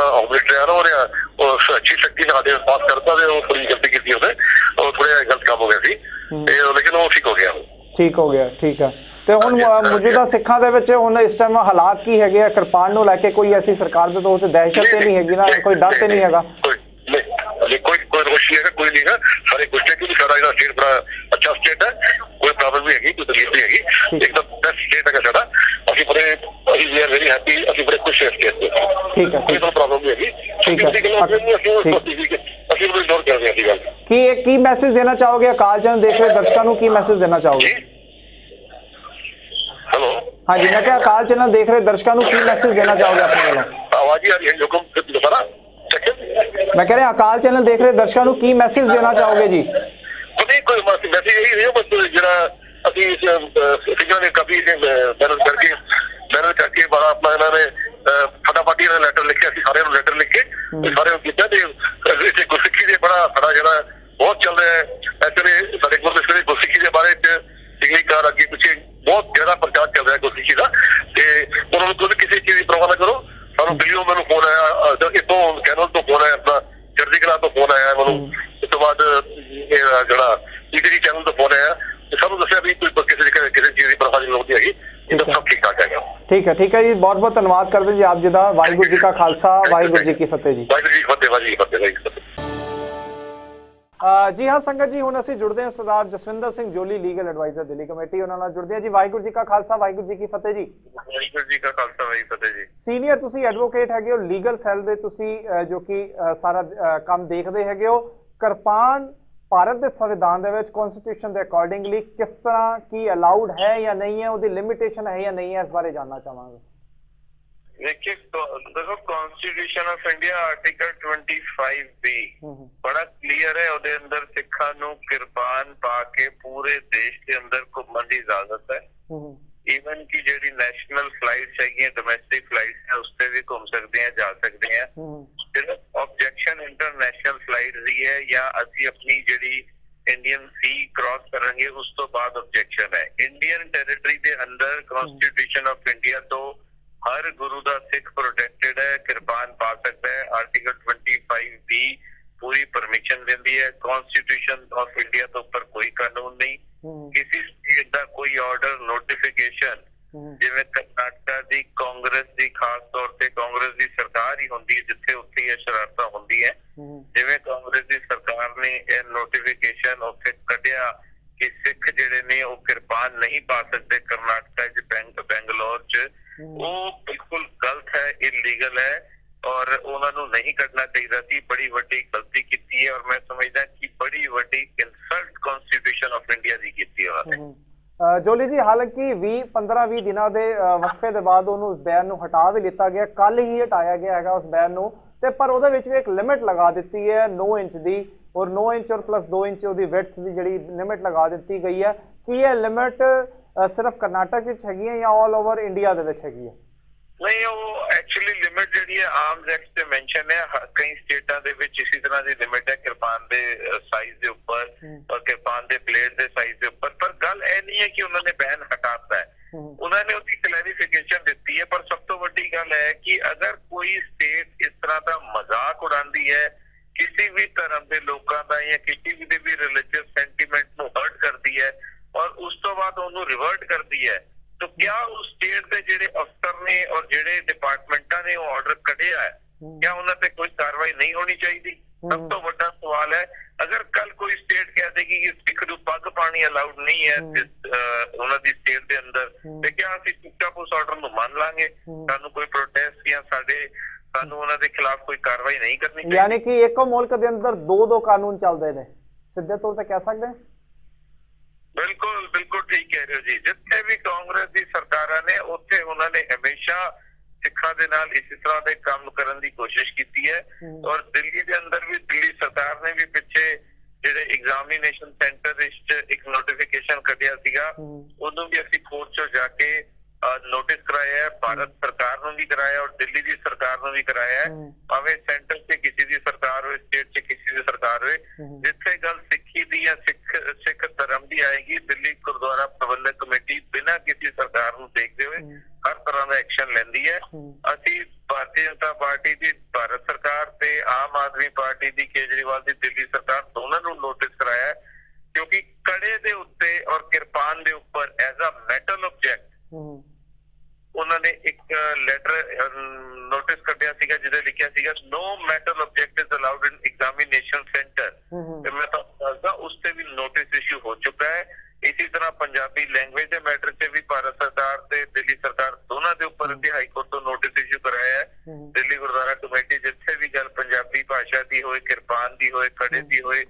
ਆਇਆ ਨਾ ਉਹਨੇ ਉਹ ਅੱਛੀ ਸ਼ਕਤੀ ਨਾਲ ਦੇ ਪਾਸ ਕਰਤਾ ਤੇ ਉਹ ਥੋੜੀ ਗਲਤੀ ਕੀਤੀ ਉਹਨੇ ਉਹ ਥੋੜਾ ਗਲਤ ਕੰਮ ਹੋ ਗਿਆ ਸੀ ਹੂੰ। ਤੇ ਲੇਕਿਨ ਉਹ ਠੀਕ ਹੋ ਗਿਆ। ਠੀਕ ਹੋ ਗਿਆ ਠੀਕ ਹੈ ਤੇ ਹੁਣ ਮੌਜੂਦਾ ਸਿੱਖਾਂ ਦੇ ਵਿੱਚ ਹੁਣ ਇਸ ਟਾਈਮ ਹਾਲਾਤ ਕੀ ਹੈਗੇ ਆ? ਕਿਰਪਾਨ ਨੂੰ ਲੈ ਕੇ ਕੋਈ ਐਸੀ ਸਰਕਾਰ ਦੇ ਤੌਰ ਤੇ ਦਹਿਸ਼ਤ ਤੇ ਨਹੀਂ ਹੈਗੀ ਨਾ ਕੋਈ ਡਰ ਤੇ ਨਹੀਂ ਹੈਗਾ? ਕੋਈ ਕੋਈ ਰੋਸ਼ ਨਹੀਂ ਹੈਗਾ ਕੋਈ ਨਹੀਂ ਹੈ। ਸਾਰੇ ਕੁਝ ਹੈ ਕਿਉਂਕਿ ਸਾਡਾ ਜਿਹੜਾ ਸਟੇਟ ਬੜਾ ਅੱਛਾ ਸਟੇਟ ਹੈ। ਕੋਈ ਪ੍ਰੋਬਲਮ ਨਹੀਂ ਹੈਗੀ ਕੋਈ ਤਕਲੀਫ ਨਹੀਂ ਹੈਗੀ। ਇੱਕਦਮ ਬੈਸਟ ਸਟੇਟ ਹੈਗਾ ਸਾਡਾ। ਅਸੀਂ ਬੜੇ ਅਸੀਂ ਵੀ ਆਰ ਵੈਰੀ ਹੈਪੀ ਅਸੀਂ ਬੜੇ ਖੁਸ਼ ਹਾਂ ਸਟੇਟ ਤੋਂ ਠੀਕ ਹੈ ਕੋਈ ਹੈ। ਪ੍ਰੋਬਲਮ ਨਹੀਂ ਹੈਗੀ। ਠੀਕ ਹੈ। ਅਸੀਂ ਠੀਕ। ਅਸੀਂ ਵੀ- ਅਸੀਂ ਉਹਨੂੰ ਇਗਨੋਰ ਕਰਦੇ ਹਾਂ ਅਸੀਂ ਗੱਲ। ਕੀ ਇਹ ਕੀ ਮੈਸੇਜ ਦੇਣਾ ਚਾਹੋਗੇ? ਅਕਾਲ ਚੈਨਲ ਦੇਖ ਰਹੇ ਦਰਸ਼ਕਾਂ ਨੂੰ ਕੀ ਮੈਸੇਜ ਦੇਣਾ ਚਾਹੋਗੇ? ਹੈਲੋ ਹਾਂਜੀ ਮੈਂ ਕਿਹਾ ਅਕਾਲ ਚੈਨਲ ਦੇਖ ਰਹੇ ਦਰਸ਼ਕਾਂ ਨੂੰ ਕੀ ਮੈਸੇਜ ਦੇਣਾ ਚਾਹੋਗੇ ਆਪਣੇ ਵੱਲੋਂ? ਆਵਾਜ਼ ਹੀ ਆ ਰਹੀ ਹੈ ਹੁਕਮ ਦੁਬਾਰਾ ਸੈਕਿੰਡ ਮੈਂ ਕਹਿ ਰਿਹਾ ਅਕਾਲ ਚੈਨਲ ਦੇਖ ਰਹੇ ਦਰਸ਼ਕਾਂ ਨੂੰ ਕੀ ਮੈਸੇਜ ਦੇਣਾ ਚਾਹੋਗੇ ਜੀ? ਕੋਈ ਕੋਈ ਮਸੀ ਮੈਸੇਜ ਇਹੀ ਹੈ ਬਸ ਜਿਹੜਾ ਅਸੀਂ ਇਸ ਫਿਗਰ ਨੇ ਕਾਫੀ ਬੈਲੈਂਸ ਕਰਕੇ ਬੈਲੈਂਸ ਕਰਕੇ ਬੜਾ ਆਪਣਾ ਇਹਨਾਂ ਨੇ ਫਟਾਫਟ ਇਹਨਾਂ ਲੈਟਰ ਲਿਖਿਆ ਅਸੀਂ ਸਾਰਿਆਂ ਨੂੰ ਲੈਟਰ ਲਿਖ ਕੇ ਤੇ ਸਾਰਿਆਂ ਨੂੰ ਕੀਤਾ ਤੇ ਇੱਥੇ ਗੁਰਸਿੱਖੀ ਦੇ ਬੜਾ ਸਾਡਾ ਜਿਹੜਾ ਬਹੁਤ ਚੱਲ ਰਿਹਾ ਹੈ। ਐਸੇ ਸਾਡੇ ਗੁਰਸਿੱਖੀ ਦੇ ਗੁਰਸਿੱਖੀ ਦੇ ਬਾਰੇ ਚ ਪਿਛਲੀ ਕਾਰ ਅੱਗੇ ਪਿੱਛੇ ਬਹੁਤ ਜ਼ਿਆਦਾ ਪ੍ਰਚਾਰ ਚੱਲ ਰਿਹਾ ਗੁਰਸਿੱਖੀ ਦਾ ਤੇ ਉਹਨਾਂ ਨੂੰ ਕੋਈ ਕਿਸੇ ਚੀਜ਼ ਦੀ ਪਰਵਾਹ ਨਾ ਕਰੋ। ਸਾਨੂੰ ਦਿੱਲੀੋਂ ਮੈਨੂੰ ਫੋਨ ਆਇਆ ਇੱਥੋਂ ਕੈਨਲ ਤੋਂ ਫੋਨ ਆਇਆ ਆਪਣਾ ਚੜ੍ਹਦੀ ਕਲਾ ਤੋਂ ਫੋਨ ਆਇਆ ਮੈਨੂੰ। ਉਸ ਤੋਂ ਬਾਅਦ ਜਿਹੜਾ ਪੀਟੀਸੀ ਚੈਨਲ ਤੋਂ ਰਿਹਾ ਤੇ ਸਾਨੂੰ ਦੱਸਿਆ ਵੀ ਕੋਈ ਕਿਸੇ ਦੀ ਕਿਸੇ ਚੀਜ਼ ਦੀ ਪਰਵਾਹ ਨਹੀਂ ਹੈਗੀ। ਇਹ ਤਾਂ ਸਭ ਠੀਕ ਠਾਕ ਹੈਗਾ। ਠੀਕ ਹੈ ਠੀਕ ਹੈ ਜੀ। ਬਹੁਤ ਬਹੁਤ ਧੰਨਵਾਦ ਕਰਦੇ ਜੀ ਆਪ ਜੀ ਦਾ। ਵਾਹਿਗੁਰੂ ਜੀ ਕਾ ਖਾਲਸਾ ਵਾਹਿਗੁਰੂ ਜੀ ਕੀ ਫਤਿਹ ਜੀ। ਵਾਹਿਗੁਰੂ ਜੀ ਫਤਿਹ ਵਾਹਿਗੁਰੂ ਜੀ ਫਤਿਹ। ਜੀ ਹਾਂ ਸੰਗਤ ਜੀ ਹੁਣ ਅਸੀਂ ਜੁੜਦੇ ਹਾਂ Sardar Jaswinder Singh Joli legal adviser Delhi committee ਉਹਨਾਂ ਨਾਲ ਜੁੜਦੇ ਹਾਂ ਜੀ। ਵਾਹਿਗੁਰੂ ਜੀ ਕਾ ਖਾਲਸਾ ਵਾਹਿਗੁਰੂ ਜੀ ਕੀ ਫਤਿਹ ਜੀ। ਵਾਹਿਗੁਰੂ ਜੀ ਕਾ ਖਾਲਸਾ ਵਾਹਿਗੁਰੂ ਫਤਿਹ ਜੀ। ਸੀਨੀਅਰ ਤੁਸੀਂ ਐਡਵੋਕੇਟ ਹੈਗੇ ਹੋ ਲੀਗਲ ਸੈੱਲ ਦੇ ਤੁਸੀਂ ਜੋ ਕਿ ਸਾਰਾ ਕੰਮ ਦੇਖਦੇ ਹੈਗੇ ਹੋ। ਕਿਰਪਾਨ ਭਾਰਤ ਦੇ ਸੰਵਿਧਾਨ ਦੇ ਵਿੱਚ ਕਨਸਟੀਟਿਊਸ਼ਨ ਦੇ ਅਕੋਰਡਿੰਗਲੀ ਕਿਸ ਤਰ੍ਹਾਂ ਕੀ ਅਲਾਉਡ ਹੈ ਜਾਂ ਨਹੀਂ ਹੈ ਉਹਦੀ ਲਿਮਿਟੇਸ਼ਨ ਹੈ ਜਾਂ ਨਹੀਂ ਹੈ ਇਸ ਬਾਰੇ ਜਾਨਣਾ ਚਾਹਾਂਗੇ। देखिए तो- देखो constitution of India article 25 B ਹੂੰ ਹੂੰ ਬੜਾ ਕਲੀਅਰ ਹੈ ਉਹਦੇ ਅੰਦਰ ਸਿੱਖਾਂ ਨੂੰ ਕਿਰਪਾਨ ਪਾ ਕੇ ਪੂਰੇ ਦੇਸ਼ ਦੇ ਅੰਦਰ ਘੁੰਮਣ ਦੀ ਇਜਾਜ਼ਤ ਹੈ ਹੂੰ ਹੂੰ ਈਵਨ ਕਿ ਜਿਹੜੀ ਨੈਸ਼ਨਲ ਫਲਾਈਟਸ ਹੈਗੀਆਂ ਡੋਮੈਸਟਿਕ ਫਲਾਈਟਸ ਹੈ ਉਸ ਤੇ ਵੀ ਘੁੰਮ ਸਕਦੇ ਆ ਜਾ ਸਕਦੇ ਆ ਹੂੰ ਸਿਰਫ ਆਬਜੈਕਸ਼ਨ ਇੰਟਰਨੈਸ਼ਨਲ ਫਲਾਈਟ ਦੀ ਹੈ ਜਾਂ ਅਸੀਂ ਆਪਣੀ ਜਿਹੜੀ ਇੰਡੀਅਨ ਸੀ ਕ੍ਰਾਸ ਕਰਾਂਗੇ ਉਸ ਤੋਂ ਬਾਅਦ ਆਬਜੈਕਸ਼ਨ ਹੈ ਇੰਡੀਅਨ ਟੈਰੀਟਰੀ ਦੇ ਅੰਦਰ ਕਨਸਟੀਟਿਊਸ਼ਨ ਆਫ ਇੰਡੀਆ ਤੋਂ ਹਰ ਗੁਰੂ ਦਾ ਸਿੱਖ ਪ੍ਰੋਟੈਕਟਡ ਹੈ ਕਿਰਪਾਨ ਪਾ ਸਕਦਾ ਹੈ ਆਰਟੀਕਲ 25 ਬੀ ਪੂਰੀ ਪਰਮਿਸ਼ਨ ਦਿੰਦੀ ਹੈ। ਕਨਸਟੀਟਿਊਸ਼ਨ ਆਫ ਇੰਡੀਆ ਤੋਂ ਉੱਪਰ ਕੋਈ ਕਾਨੂੰਨ ਨਹੀਂ। ਕਿਸੇ ਸਟੇਟ ਦਾ ਕੋਈ ਆਰਡਰ ਨੋਟੀਫਿਕੇਸ਼ਨ ਹੂੰ ਜਿਵੇਂ ਕਰਨਾਟਕਾ ਦੀ ਕਾਂਗਰਸ ਦੀ ਖਾਸ ਤੌਰ ਤੇ ਕਾਂਗਰਸ ਦੀ ਸਰਕਾਰ ਹੀ ਹੁੰਦੀ ਹੈ ਜਿੱਥੇ ਉੱਥੇ ਇਹ ਸ਼ਰਾਰਤਾਂ ਹੁੰਦੀ ਹੈ ਹੂੰ ਜਿਵੇਂ ਕਾਂਗਰਸ ਦੀ ਸਰਕਾਰ ਨੇ ਇਹ ਨੋਟੀਫਿਕੇਸ਼ਨ ਉੱਥੇ ਕੱਢਿਆ ਕਿ ਸਿੱਖ ਜਿਹੜੇ ਨੇ ਉਹ ਕਿਰਪਾਨ ਨਹੀਂ ਪਾ ਸਕਦੇ ਕਰਨਾਟਕਾ ਚ ਬੈਂਕ ਬੈਂਗਲੌਰ ਚ ਉਹ ਬਿਲਕੁਲ ਗਲਤ ਹੈ ਇਲੀਗਲ ਹੈ ਔਰ ਉਹਨਾਂ ਨੂੰ ਨਹੀਂ ਕਰਨਾ ਚਾਹੀਦਾ ਸੀ ਬੜੀ ਵੱਡੀ ਗਲਤੀ ਕੀਤੀ ਹੈ ਔਰ ਮੈਂ ਸਮਝਦਾ ਕਿ ਬੜੀ ਵੱਡੀ ਇਨਸਲਟ ਕਨਸਟੀਟਿਊਸ਼ਨ ਆਫ ਇੰਡੀਆ ਦੀ ਕੀਤੀ ਉਹਨਾਂ ਨੇ ਜੋਲੀ ਜੀ ਹਾਲਾਂਕਿ 20 15 20 ਦਿਨਾਂ ਦੇ ਵਕਫੇ ਦੇ ਬਾਅਦ ਉਹਨੂੰ ਉਸ ਬੈਨ ਨੂੰ ਹਟਾ ਵੀ ਲਿੱਤਾ ਗਿਆ ਕੱਲ ਹੀ ਹਟਾਇਆ ਗਿਆ ਹੈਗਾ ਉਸ ਬੈਨ ਨੂੰ ਤੇ ਪਰ ਉਹਦੇ ਵਿੱਚ ਵੀ ਇੱਕ ਲਿਮਿਟ ਲਗਾ ਦਿੱਤੀ ਹੈ 9 ਇੰਚ ਦੀ ਔਰ 9 ਇੰਚ ਔਰ ਪਲੱਸ 2 ਇੰਚ ਉਹਦੀ ਵਿਡਥ ਦੀ ਜਿਹੜੀ ਲਿਮਿਟ ਲਗਾ ਦਿੱਤੀ ਗਈ ਹੈ ਕੀ ਇਹ ਲਿਮਿਟ ਸਿਰਫ ਕਰਨਾਟਕ ਵਿੱਚ ਹੈਗੀ ਹੈ ਜਾਂ ਆਲ ਓਵਰ ਇੰਡੀਆ ਦੇ ਵਿੱਚ ਹੈਗੀ ਹੈ ਨਹੀਂ ਉਹ ਐਕਚੁਅਲੀ ਲਿਮਿਟ ਜਿਹੜੀ ਹੈ ਆਰਮਸ ਐਕਟ ਤੇ ਮੈਂਸ਼ਨ ਹੈ ਕਈ ਸਟੇਟਾਂ ਦੇ ਵਿੱਚ ਇਸੇ ਤਰ੍ਹਾਂ ਦੀ ਲਿਮਿਟ ਹੈ ਕਿਰਪਾਨ ਦੇ ਸਾਈਜ਼ ਦੇ ਉੱਪਰ। ਔਰ ਕਿਰਪਾਨ ਦੇ ਬਲੇਡ ਦੇ ਸਾਈਜ਼ ਦੇ ਉੱਪਰ ਪਰ ਗੱਲ ਇਹ ਨਹੀਂ ਹੈ ਕਿ ਉਹਨਾਂ ਨੇ ਬੈਨ ਹਟਾਤਾ ਹੈ। ਉਹਨਾਂ ਨੇ ਉਹਦੀ ਕਲੈਰੀਫਿਕੇਸ਼ਨ ਦਿੱਤੀ ਹੈ ਪਰ ਸਭ ਤੋਂ ਵੱਡੀ ਗੱਲ ਹੈ ਕਿ ਅਗਰ ਕੋਈ ਸਟੇਟ ਇਸ ਤਰ੍ਹਾਂ ਦਾ ਮਜ਼ਾਕ ਉਡਾਉਂਦੀ ਹੈ ਕਿਸੇ ਵੀ ਧਰਮ ਦੇ ਲੋਕਾਂ ਦਾ ਜਾਂ ਕਿਸੇ ਵੀ ਦੇ ਵੀ ਰਿਲੀਜੀਅਸ ਸੈਂਟੀਮੈਂਟ ਨੂੰ ਹਰਟ ਕਰਦੀ ਹੈ ਔਰ ਉਸ ਤੋਂ ਬਾਅਦ ਉਹਨੂੰ ਰਿਵਰਟ ਕਰਦੀ ਹੈ ਤਾਂ ਕਿਆ ਉਸ ਸਟੇਟ ਦੇ ਜਿਹੜੇ ਅਫਸਰ ਨੇ ਔਰ ਜਿਹੜੇ ਡਿਪਾਰਟਮੈਂਟਾਂ ਨੇ ਉਹ ਆਰਡਰ ਕੱਢਿਆ ਹੈ। ਕਿਆ ਉਹਨਾਂ ਤੇ ਕੋਈ ਕਾਰਵਾਈ ਨਹੀਂ ਹੋਣੀ ਚਾਹੀਦੀ। ਸਭ ਤੋਂ ਵੱਡਾ ਸਵਾਲ ਹੈ ਅਗਰ ਕੱਲ ਕੋਈ ਸਟੇਟ ਕਹਿ ਦੇਗੀ ਕਿ ਸਿੱਖ ਨੂੰ ਪੱਗ ਪਾਣੀ ਅਲਾਉਡ ਨਹੀਂ ਹੈ ਉਹਨਾਂ ਦੀ ਸਟੇਟ ਦੇ ਅੰਦਰ। ਤੇ ਕਿਆ ਅਸੀਂ ਚੁੱਪਚਾਪ ਉਸ ਆਰਡਰ ਨੂੰ ਮੰਨ ਲਾਂਗੇ। ਸਾਨੂੰ ਕੋਈ ਪ੍ਰੋਟੈਸਟ ਜਾਂ ਸਾਡੇ ਸਾਨੂੰ ਉਹਨਾਂ ਦੇ ਖਿਲਾਫ ਕੋਈ ਕਾਰਵਾਈ ਨਹੀਂ ਕਰਨੀ ਚਾਹੀਦੀ ਯਾਨੀ ਕਿ ਇੱਕੋ ਮੁਲਕ ਦੇ ਅੰਦਰ ਦੋ ਦੋ ਕਾਨੂੰਨ ਚੱਲਦੇ ਨੇ ਸਿੱਧੇ ਤੌਰ ਤੇ ਕਹਿ ਸਕਦੇ ਹਾਂ ਬਿਲਕੁਲ ਬਿਲਕੁਲ ਠੀਕ ਕਹਿ ਰਹੇ ਹੋ ਜੀ ਜਿੱਥੇ ਵੀ ਕਾਂਗਰਸ ਦੀ ਸਰਕਾਰਾਂ ਨੇ ਉੱਥੇ ਉਹਨਾਂ ਨੇ ਹਮੇਸ਼ਾ ਸਿੱਖਾਂ ਦੇ ਨਾਲ ਇਸੇ ਤਰ੍ਹਾਂ ਦੇ ਕੰਮ ਕਰਨ ਦੀ ਕੋਸ਼ਿਸ਼ ਕੀਤੀ ਹੈ। ਔਰ ਦਿੱਲੀ ਦੇ ਅੰਦਰ ਵੀ ਦਿੱਲੀ ਸਰਕਾਰ ਨੇ ਵੀ ਪਿੱਛੇ ਜਿਹੜੇ ਐਗਜ਼ਾਮੀਨੇਸ਼ਨ ਸੈਂਟਰ ਵਿੱਚ ਇੱਕ ਨੋਟੀਫਿਕੇਸ਼ਨ ਕੱਢਿਆ ਸੀਗਾ। ਉਹਨੂੰ ਵੀ ਅਸੀਂ ਕੋਰਟ 'ਚ ਜਾ ਕੇ ਨੋਟਿਸ ਕਰਾਇਆ ਹੈ ਭਾਰਤ ਸਰਕਾਰ ਨੂੰ ਵੀ ਕਰਾਇਆ ਔਰ ਦਿੱਲੀ ਦੀ ਸਰਕਾਰ ਨੂੰ ਵੀ ਕਰਾਇਆ ਹੈ। ਭਾਵੇਂ ਸੈਂਟਰ 'ਚ ਕਿਸੇ ਦੀ ਸਰਕਾਰ ਹੋਵੇ ਸਟੇਟ 'ਚ ਕਿਸੇ ਦੀ ਸਰਕਾਰ ਹੋਵੇ। ਜਿੱਥੇ ਗੱਲ ਸਿੱਖੀ ਦੀ ਜਾਂ ਸਿੱਖ ਸਿੱਖ ਧਰਮ ਦੀ ਆਏਗੀ ਦਿੱਲੀ ਗੁਰਦੁਆਰਾ ਪ੍ਰਬੰਧਕ ਕਮੇਟੀ ਬਿਨਾਂ ਕਿਸੇ ਸਰਕਾਰ ਨੂੰ ਦੇਖਦੇ ਹੋਏ। ਹਰ ਤਰ੍ਹਾਂ ਦਾ ਐਕਸ਼ਨ ਲੈਂਦੀ ਹੈ। ਅਸੀਂ ਭਾਰਤੀ ਜਨਤਾ ਪਾਰਟੀ ਦੀ ਭਾਰਤ ਸਰਕਾਰ ਤੇ ਆਮ ਆਦਮੀ ਪਾਰਟੀ ਦੀ ਕੇਜਰੀਵਾਲ ਦੀ ਦਿੱਲੀ ਸਰਕਾਰ ਦੋਨਾਂ ਨੂੰ ਨੋਟਿਸ ਕਰਾਇਆ ਹੈ ਕਿਉਂਕਿ ਕੜੇ ਦੇ ਉੱਤੇ ਔਰ ਕਿਰਪਾਨ ਦੇ ਉੱਪਰ ਐਜ਼ ਅ ਮੈਟਲ ਆਬਜੈਕਟ। ਉਹਨਾਂ ਨੇ ਇੱਕ ਲੈਟਰ ਨੋਟਿਸ ਕੱਢਿਆ ਸੀਗਾ ਜਿਹਦੇ ਲਿਖਿਆ ਸੀਗਾ no metal object is allowed in examination centre. ਤੇ ਮੈਂ ਤੁਹਾਨੂੰ ਦੱਸਦਾ ਉਸ ਤੇ ਵੀ ਨੋਟਿਸ ਇਸ਼ੂ ਹੋ ਚੁੱਕਾ ਹੈ ਇਸੇ ਤਰ੍ਹਾਂ ਪੰਜਾਬੀ ਲੈਂਗੁਏਜ ਦੇ ਮੈਟਰ 'ਚ ਵੀ ਭਾਰਤ ਸਰਕਾਰ ਤੇ ਦਿੱਲੀ ਸਰਕਾਰ ਦੋਨਾਂ ਦੇ ਉੱਪਰ ਅਸੀਂ ਹਾਈ ਕੋਰਟ ਤੋਂ ਨੋਟਿਸ ਇਸ਼ੂ ਕਰਾਇਆ ਹੈ। ਦਿੱਲੀ ਗੁਰਦੁਆਰਾ ਕਮੇਟੀ ਜਿੱਥੇ ਵੀ ਗੱਲ ਪੰਜਾਬੀ ਭਾਸ਼ਾ ਦੀ ਹੋਏ ਕਿਰਪਾਨ ਦੀ ਹੋਏ ਕੜੇ ਦੀ ਹੋਏ।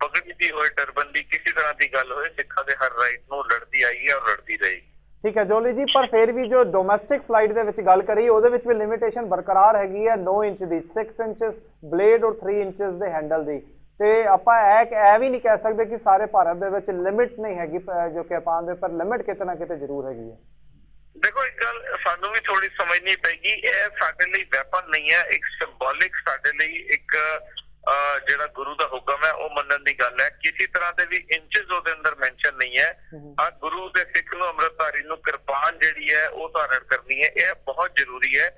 ਪਗੜੀ ਦੀ ਹੋਏ ਟਰਬਨ ਦੀ ਕਿਸੇ ਤਰ੍ਹਾਂ ਦੀ ਗੱਲ ਹੋਏ ਸਿੱਖਾਂ ਦੇ ਹਰ ਰਾਈਟ ਨੂੰ ਲੜਦੀ ਆਈ ਹੈ ਔਰ ਲੜਦੀ ਰਹੇਗੀ ਠੀਕ ਹੈ ਜੋਲੀ ਜੀ, ਪਰ ਫਿਰ ਵੀ ਜੋ ਡੋਮੈਸਟਿਕ ਫਲਾਈਟ ਦੇ ਵਿੱਚ ਗੱਲ ਕਰੀ ਉਹਦੇ ਵਿੱਚ ਵੀ ਲਿਮਿਟੇਸ਼ਨ ਬਰਕਰਾਰ ਹੈਗੀ ਹੈ 9 ਇੰਚ ਦੀ 6 ਇੰਚਸ ਬਲੇਡ ਔਰ 3 ਇੰਚਸ ਦੇ ਹੈਂਡਲ ਦੀ। ਤੇ ਆਪਾਂ ਇਹ ਇਹ ਵੀ ਨਹੀਂ ਕਹਿ ਸਕਦੇ ਕਿ ਸਾਰੇ ਭਾਰਤ ਦੇ ਵਿੱਚ ਲਿਮਿਟ ਨਹੀਂ ਹੈਗੀ ਪ- ਜੋ ਕਿ ਆਪਾਂ ਦੇ ਪਰ ਲਿਮਿਟ ਕਿਤੇ ਨਾ ਕਿਤੇ ਜ਼ਰੂਰ ਹੈਗੀ ਹੈ। ਦੇਖੋ, ਇੱਕ ਗੱਲ ਸਾਨੂੰ ਵੀ ਥੋੜੀ ਸਮਝਣੀ ਪੈਗੀ ਇਹ ਸਾਡੇ ਲਈ ਵੈਪਨ ਨਹੀਂ ਹੈ, ਇੱਕ ਸਿੰਬੋਲਿਕ ਸਾਡੇ ਲਈ ਇੱਕ ਜਿਹੜਾ ਗੁਰੂ ਦਾ ਹੁਕਮ ਹੈ ਉਹ ਮੰਨਣ ਦੀ ਗੱਲ ਹੈ ਕਿਸੇ ਤਰ੍ਹਾਂ ਦੇ ਵੀ ਇੰਚਸ ਉਹਦੇ ਅੰਦਰ ਮੈਂਸ਼ਨ ਨਹੀਂ ਹੈ। ਆ ਗੁਰੂ ਦੇ ਸਿੱਖ ਨੂੰ ਅੰਮ੍ਰਿਤਧਾਰੀ ਨੂੰ ਕਿਰਪਾਨ ਜਿਹੜੀ ਹੈ ਉਹ ਧਾਰਨ ਕਰਨੀ ਹੈ ਇਹ ਬਹੁਤ ਜ਼ਰੂਰੀ ਹੈ।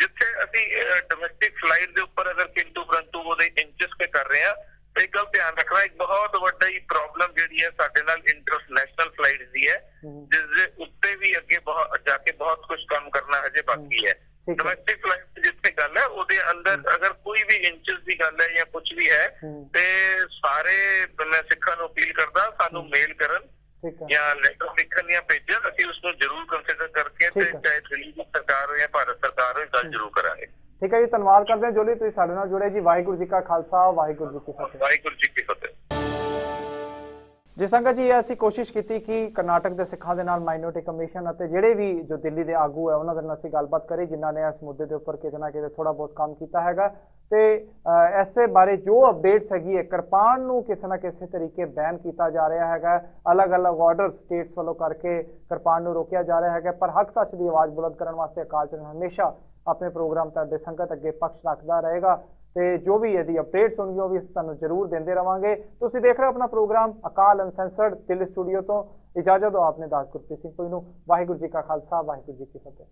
ਜਿੱਥੇ ਅਸੀਂ ਡੋਮੈਸਟਿਕ ਫਲਾਈਟ ਦੇ ਉੱਪਰ ਅਗਰ ਕਿੰਤੂ ਪਰੰਤੂ ਉਹਦੇ ਇੰਚਸ ਤੇ ਕਰ ਰਹੇ ਹਾਂ ਤੇ ਇੱਕ ਗੱਲ ਧਿਆਨ ਰੱਖਣਾ ਇੱਕ ਬਹੁਤ ਵੱਡੀ ਪ੍ਰੋਬਲਮ ਜਿਹੜੀ ਹੈ ਸਾਡੇ ਨਾਲ ਇੰਟਰਨੈਸ਼ਨਲ ਫਲਾਈਟ ਦੀ ਹੈ। ਜਿਸ ਦੇ ਉੱਤੇ ਵੀ ਅੱਗੇ ਬਹੁਤ ਜਾ ਕੇ ਬਹੁਤ ਕੁਝ ਕੰਮ ਕਰਨਾ ਹਜੇ ਬਾਕੀ ਹੈ ਹੈ। ਡੋਮੈਸਟਿਕ ਫਲਾਈਟ ਵੀ ਇੰਚਸ ਦੀ ਗੱਲ ਹੈ ਜਾਂ ਕੁਝ ਵੀ ਹੈ। ਤੇ ਸਾਰੇ ਮੈਂ ਸਿੱਖਾਂ ਨੂੰ ਅਪੀਲ ਕਰਦਾ ਸਾਨੂੰ ਮੇਲ ਕਰਨ ਜਾਂ ਲੈਟਰ ਲਿਖਣ ਜਾਂ ਭੇਜਣ ਅਸੀਂ ਉਸ ਨੂੰ ਜ਼ਰੂਰ ਕੰਸੀਡਰ ਕਰਕੇ ਤੇ। ਚਾਹੇ ਦਿੱਲੀ ਦੀ ਸਰਕਾਰ ਹੋਵੇ ਜਾਂ ਭਾਰਤ ਸਰਕਾਰ ਹੋਵੇ ਗੱਲ ਜ਼ਰੂਰ ਕਰਾਂਗੇ। ਠੀਕ ਹੈ ਜੀ ਧੰਨਵਾਦ ਕਰਦੇ ਹਾਂ ਜੋਲੀ ਤੁਸੀਂ ਸਾਡੇ ਨਾਲ ਜੁੜੇ ਜੀ। ਵਾਹਿਗੁਰੂ ਜੀ ਕਾ ਖਾਲਸਾ ਵਾਹਿਗੁਰੂ ਜੀ ਕੀ ਫਤਿਹ। ਵਾਹਿਗੁਰੂ ਜੀ ਕੀ ਫਤਿਹ। ਜੀ ਸੰਗਤ ਜੀ ਇਹ ਅਸੀਂ ਕੋਸ਼ਿਸ਼ ਕੀਤੀ ਕਿ ਕਰਨਾਟਕ ਦੇ ਸਿੱਖਾਂ ਦੇ ਨਾਲ ਮਾਈਨੋਰਟੀ ਕਮਿਸ਼ਨ ਅਤੇ ਜਿਹੜੇ ਵੀ ਜੋ ਦਿੱਲੀ ਦੇ ਆਗੂ ਹੈ ਉਹਨਾਂ ਦੇ ਨਾਲ ਅਸੀਂ ਗੱਲਬਾਤ ਕਰੀ ਜਿਨ੍ਹਾਂ ਨੇ ਇਸ ਮੁੱਦੇ ਦੇ ਉੱਪਰ ਕਿਤੇ ਨਾ ਕਿਤੇ ਥੋੜਾ ਬਹੁਤ ਕੰਮ ਕੀਤਾ ਹੈਗਾ। ਤੇ ਅਹ, ਐਸੇ ਬਾਰੇ ਜੋ ਅਪਡੇਟਸ ਹੈਗੀ ਹੈ ਕਿਰਪਾਨ ਨੂੰ ਕਿਸੇ ਨਾ ਕਿਸੇ ਤਰੀਕੇ ਬੈਨ ਕੀਤਾ ਜਾ ਰਿਹਾ ਹੈਗਾ। ਅਲੱਗ-ਅਲੱਗ ਆਰਡਰ ਸਟੇਟਸ ਵੱਲੋਂ ਕਰਕੇ ਕਿਰਪਾਨ ਨੂੰ ਰੋਕਿਆ ਜਾ ਰਿਹਾ ਹੈਗਾ ਪਰ ਹੱਕ ਸੱਚ ਦੀ ਆਵਾਜ਼ ਬੁਲੰਦ ਕਰਨ ਵਾਸਤੇ ਅਕਾਲ ਚਰਨ ਹਮੇਸ਼ਾ ਆਪਣੇ ਪ੍ਰੋਗਰਾਮ ਤੁਹਾਡੇ ਸੰਗਤ ਅੱਗੇ ਪੱਖ ਰੱਖਦਾ ਰਹੇਗਾ। ਤੇ ਜੋ ਵੀ ਇਹਦੀ ਅਪਡੇਟਸ ਹੋਣਗੀਆਂ ਉਹ ਵੀ ਤੁਹਾਨੂੰ ਜ਼ਰੂਰ ਦਿੰਦੇ ਰਵਾਂਗੇ। ਤੁਸੀਂ ਦੇਖ ਰਹੇ ਹੋ ਆਪਣਾ programme Akaal uncensored Delhi studio ਤੋਂ। ਇਜਾਜ਼ਤ ਦਿਓ ਆਪਨੇ ਦਾਸ ਗੁਰਪ੍ਰੀਤ ਸਿੰਘ ਕੋਈ ਨੂੰ। ਵਾਹਿਗੁਰੂ ਜੀ ਕਾ ਖਾਲਸਾ, ਵਾਹਿਗੁਰੂ ਜੀ ਕੀ ਫਤਿਹ।